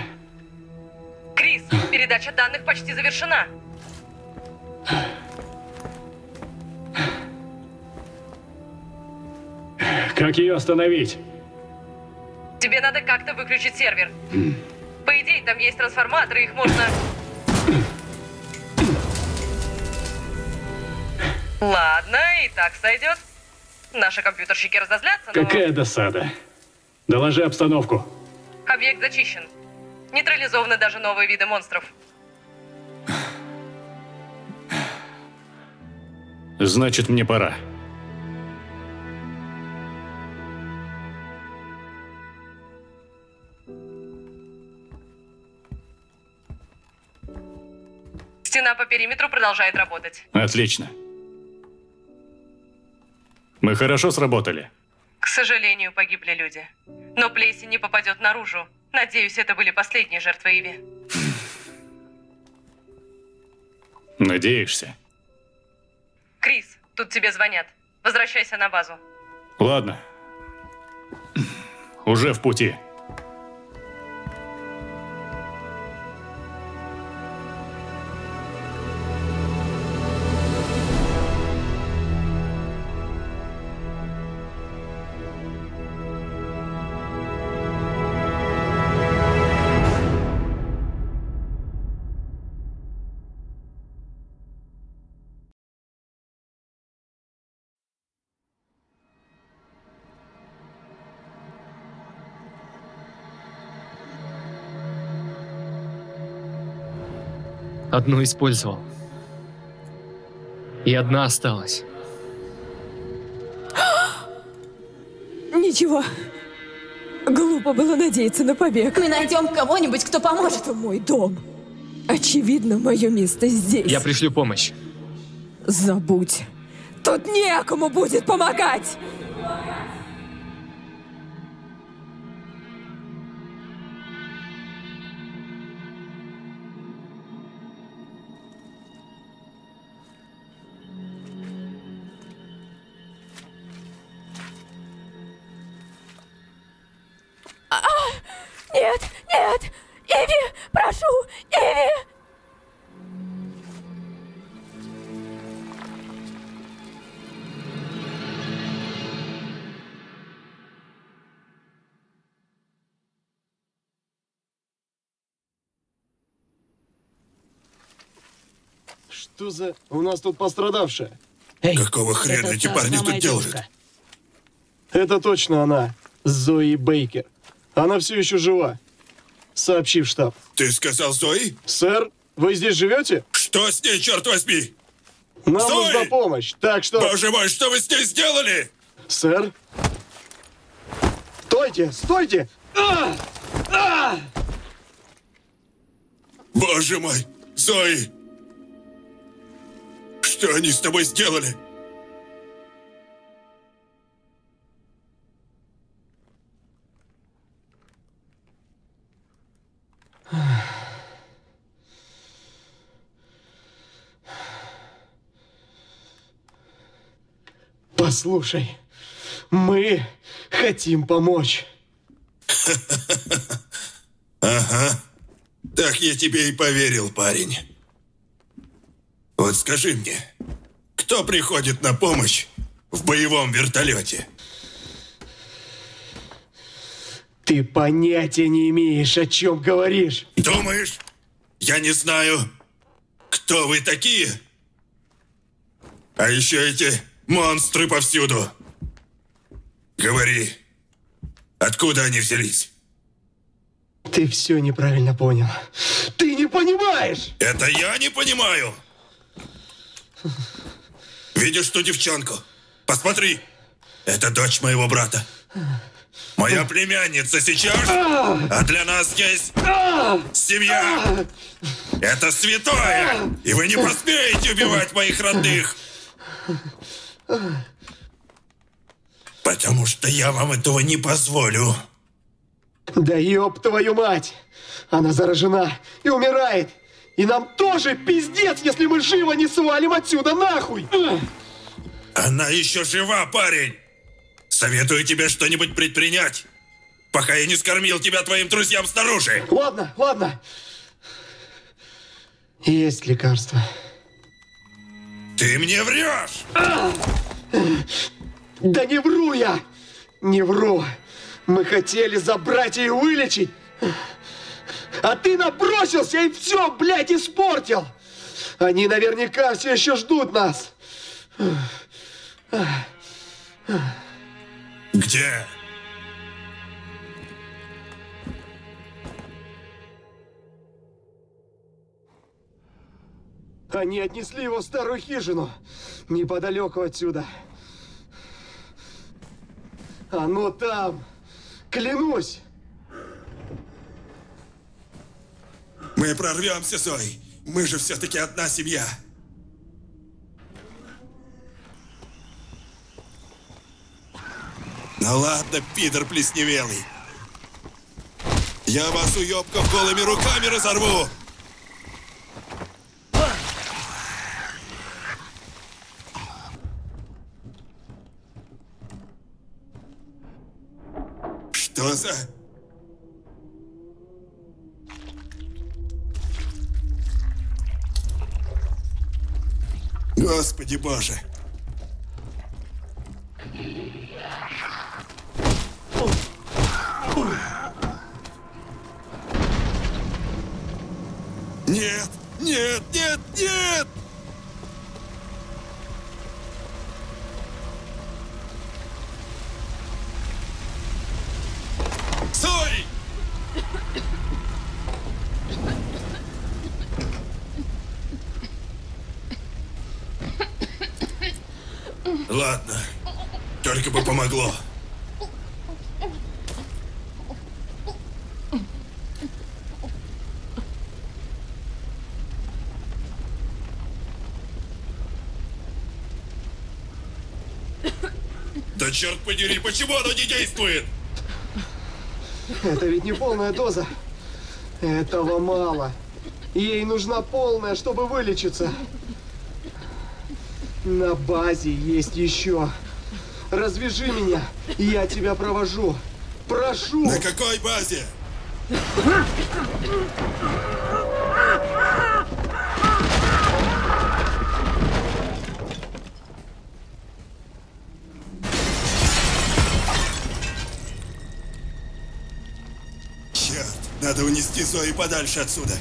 Крис, передача данных почти завершена.
Как ее остановить?
Тебе надо как-то выключить сервер. По идее, там есть трансформаторы, их можно... Ладно, и так сойдет. Наши компьютерщики разозлятся, но...
Какая досада. Доложи обстановку.
Объект зачищен. Нейтрализованы даже новые виды монстров.
Значит, мне пора.
Стена по периметру продолжает работать.
Отлично. Мы хорошо сработали.
К сожалению, погибли люди. Но плесень не попадет наружу. Надеюсь, это были последние жертвы Иви.
Надеешься?
Крис, тут тебе звонят. Возвращайся на базу.
Ладно. Уже в пути.
Одну использовал. И одна осталась.
Ничего. Глупо было надеяться на побег.
Мы найдем кого-нибудь, кто поможет.
Это мой дом. Очевидно, мое место здесь.
Я пришлю помощь.
Забудь. Тут некому будет помогать.
Что за... У нас тут пострадавшая.
Какого хрена эти парни тут делают?
Это точно она. Зои Бейкер. Она все еще жива. Сообщи в штаб.
Ты сказал Зои?
Сэр, вы здесь живете?
Что с ней, черт возьми?
Нам
Зои!
нужна помощь, так что...
Боже мой, что вы с ней сделали?
Сэр? Стойте, стойте! А! А!
Боже мой, Зои! Что они с тобой сделали?
Послушай, мы хотим помочь.
Ага. Так я тебе и поверил, парень. Вот скажи мне, кто приходит на помощь в боевом вертолете?
Ты понятия не имеешь, о чем говоришь.
Думаешь, я не знаю, кто вы такие? А еще эти монстры повсюду. Говори, откуда они взялись?
Ты все неправильно понял. Ты не понимаешь!
Это я не понимаю. Видишь ту девчонку? Посмотри. Это дочь моего брата. Моя племянница сейчас, а для нас здесь семья. Это святое, и вы не посмеете убивать моих родных. Потому что я вам этого не позволю.
Да ёб твою мать! Она заражена и умирает. И нам тоже пиздец, если мы живо не свалим отсюда нахуй!
Она еще жива, парень. Советую тебе что-нибудь предпринять, пока я не скормил тебя твоим друзьям снаружи.
Ладно, ладно. Есть лекарство.
Ты мне врешь!
Да не вру я! Не вру. Мы хотели забрать и вылечить. А ты набросился и все, блядь, испортил. Они наверняка все еще ждут нас.
Где?
Они отнесли его в старую хижину, неподалеку отсюда. Оно там, клянусь.
Мы прорвемся, Зой. Мы же все-таки одна семья. Ну ладно, пидор плесневелый. Я вас, уёбков, голыми руками разорву! Что за... Господи боже! Нет! Нет! Нет! Нет! Стой! Ладно, только бы помогло. Да черт подери, почему оно не действует?
Это ведь не полная доза. Этого мало. Ей нужна полная, чтобы вылечиться. На базе есть еще. Развяжи меня, я тебя провожу. Прошу.
На какой базе? Черт, надо унести Зои подальше отсюда.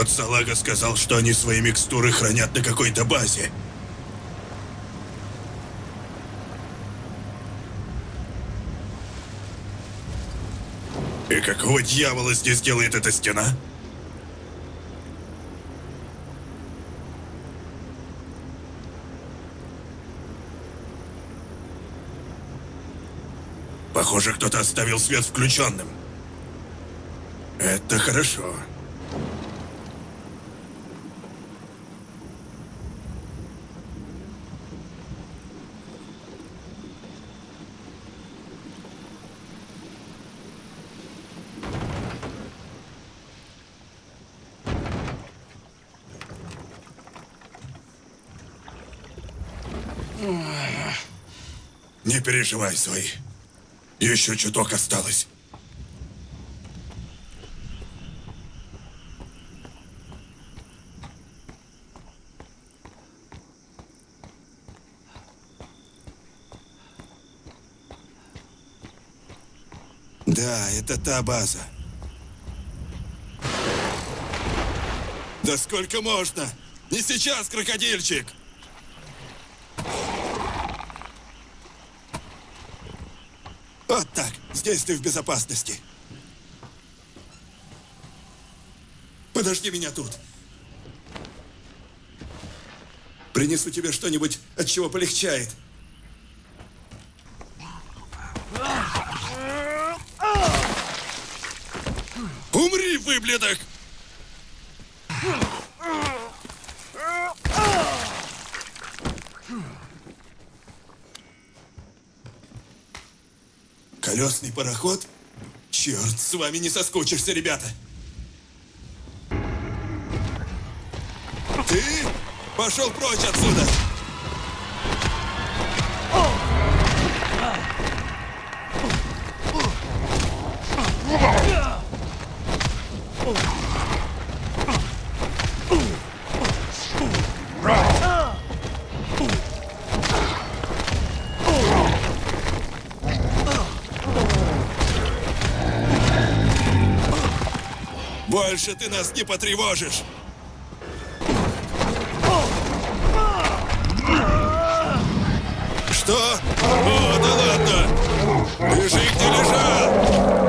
Тот салага сказал, что они свои микстуры хранят на какой-то базе. И какого дьявола здесь делает эта стена? Похоже, кто-то оставил свет включенным. Это хорошо. Переживай, Зои. Еще чуток осталось. Да, это та база. Да сколько можно? Не сейчас, крокодильчик! Вот так. Здесь ты в безопасности. Подожди меня тут. Принесу тебе что-нибудь, от чего полегчает. Пароход? Черт, с вами не соскучишься, ребята. Ты? Пошел прочь отсюда! Больше ты нас не потревожишь. Что? О, да ладно! Лежи, где лежал!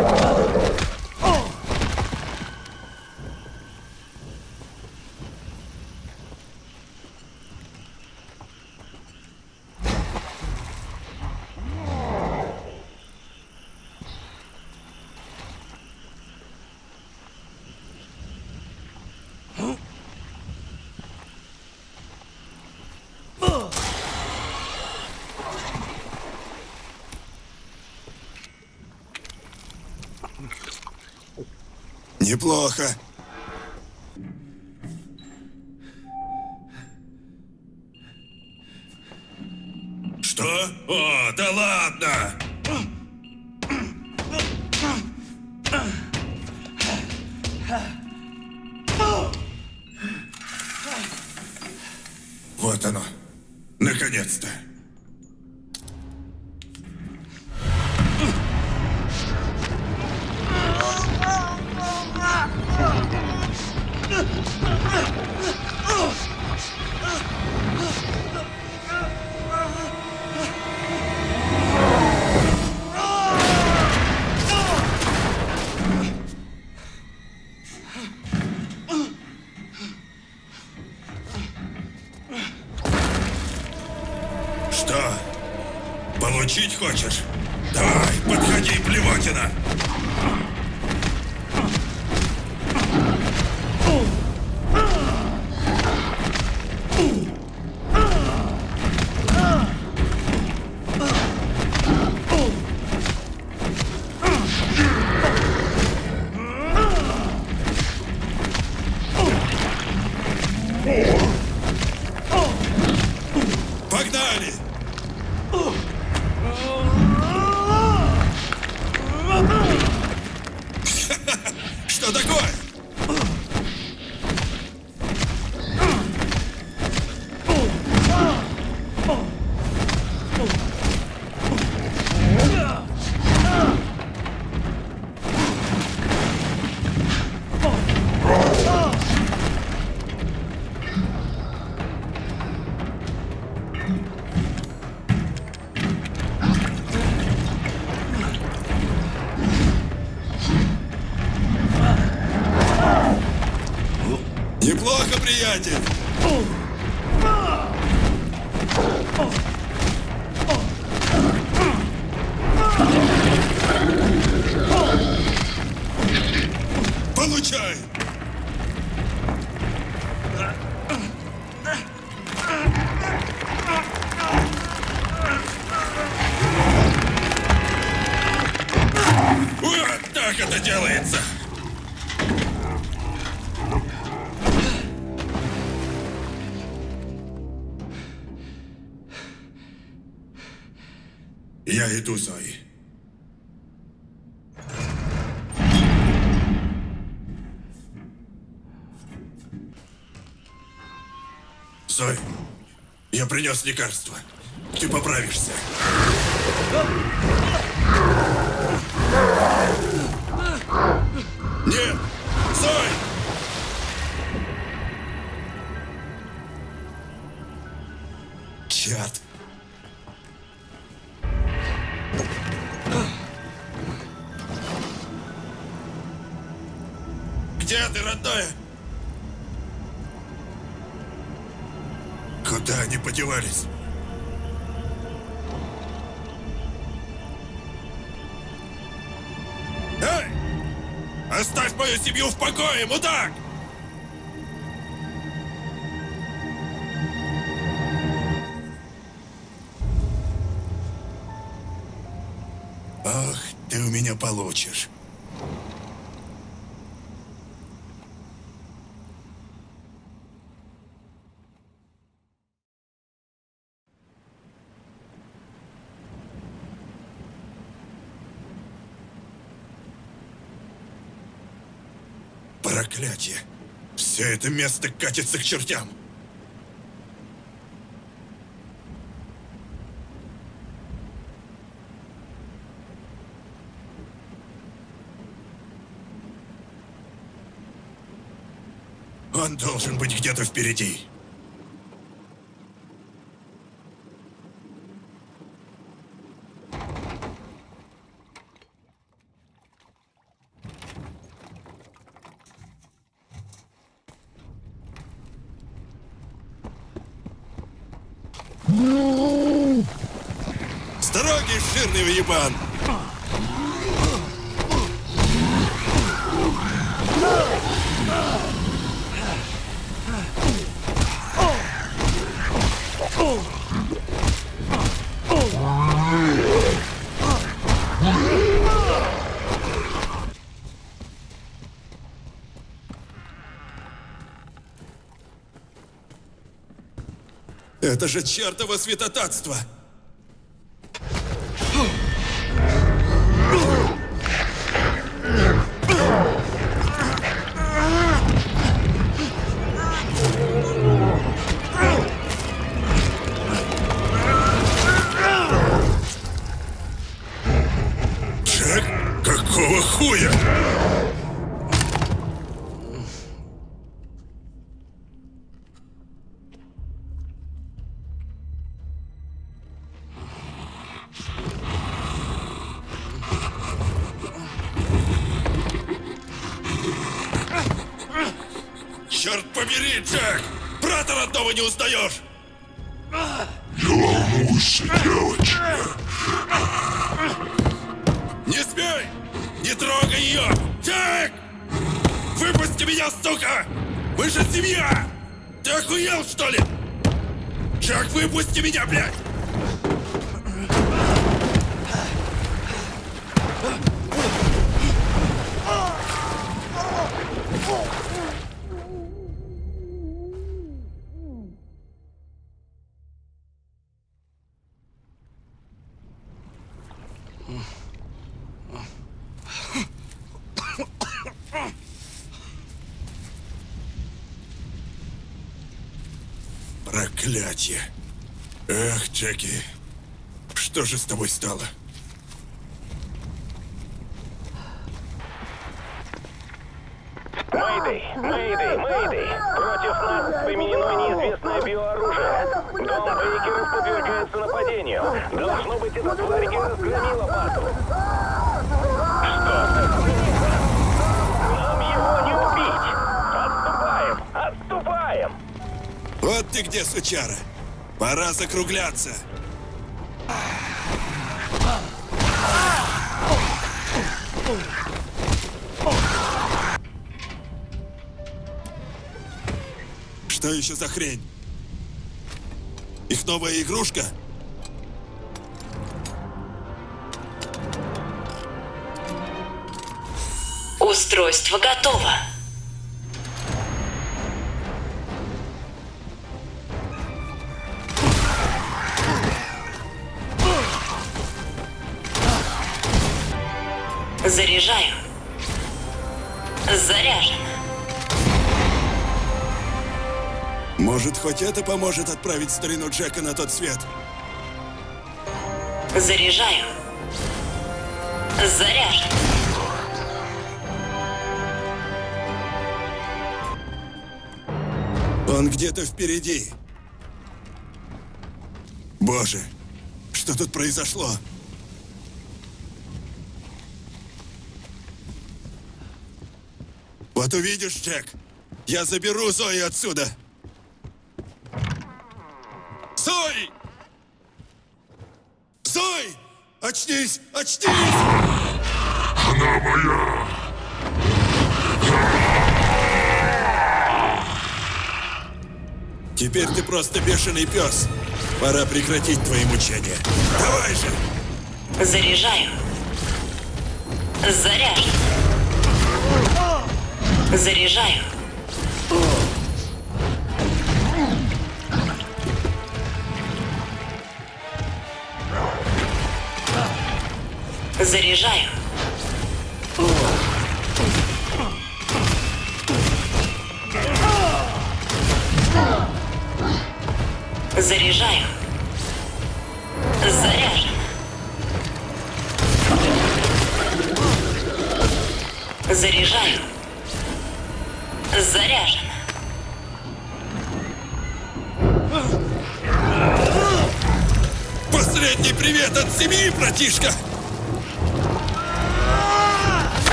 Неплохо. Приятель! Зои. Зои, я принес лекарство. Ты поправишься. Покое, мудак! Ах, ты у меня получишь. Проклятие! Все это место катится к чертям! Он должен быть где-то впереди. С дороги, жирный въебан! Это же чертово святотатство! Проклятье! Эх, Джеки, что же с тобой стало?
Мэйдэй, Мэйдэй, Мэйдэй! Против нас применено неизвестное биооружие. Дом Бейкеров подвергается нападению. Должно быть, эта тварь и разгромила базу. Что хуйня? Нам его не убить! Отступаем! Отступаем!
Вот ты где, сучара! Пора закругляться! Что еще за хрень? Их новая игрушка?
Устройство готово. Заряжаю. Заряжен.
Может, хоть это поможет отправить старину Джека на тот свет?
Заряжаю. Заряжен.
Он где-то впереди. Боже, что тут произошло? Вот увидишь, Джек, я заберу Зои отсюда. Зои! Зои! Очнись! Очнись!
Она моя.
Теперь ты просто бешеный пес. Пора прекратить твои мучения. Давай же!
Заряжаю. Заряжен. Заряжаю. Заряжаю. Заряжаю. Заряжен. Заряжаю. Заряжена.
Последний привет от семьи, братишка!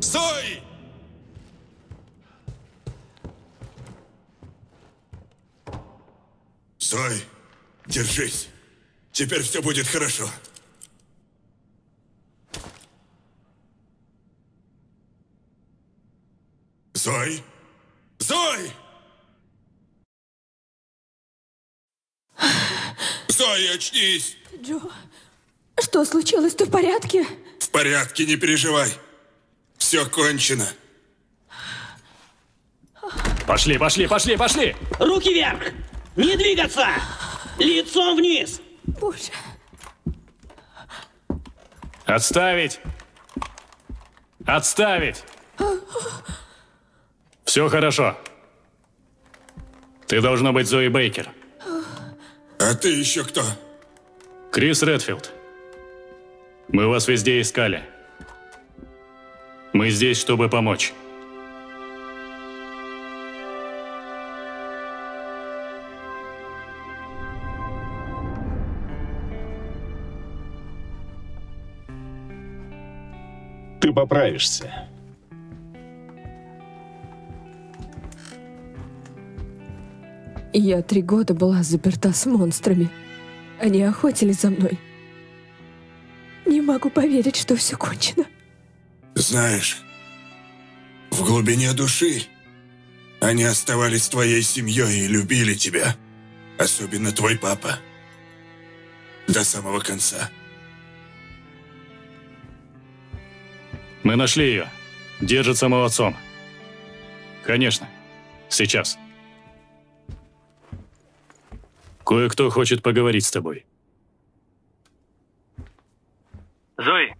Стой! Стой! Держись! Теперь все будет хорошо. Зой! Зой! Зой, очнись!
Джо, что случилось? Ты в порядке?
В порядке, не переживай. Все кончено.
Пошли, пошли, пошли, пошли!
Руки вверх! Не двигаться! Лицом вниз!
Боже.
Отставить! Отставить! Все хорошо. Ты должно быть Зои Бейкер.
А ты еще кто?
Крис Редфилд. Мы вас везде искали. Мы здесь, чтобы помочь.
Поправишься.
Я три года была заперта с монстрами. Они охотились за мной. Не могу поверить, что все кончено.
Знаешь, в глубине души они оставались твоей семьей и любили тебя. Особенно твой папа. До самого конца.
Мы нашли ее. Держится молодцом. Конечно. Сейчас. Кое-кто хочет поговорить с тобой.
Зои!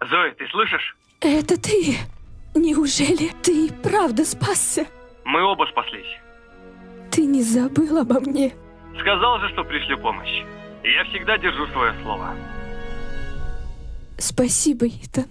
Зои, ты слышишь?
Это ты? Неужели ты правда спасся?
Мы оба спаслись.
Ты не забыл обо мне?
Сказал же, что пришлю помощь. Я всегда держу свое слово.
Спасибо, Итан.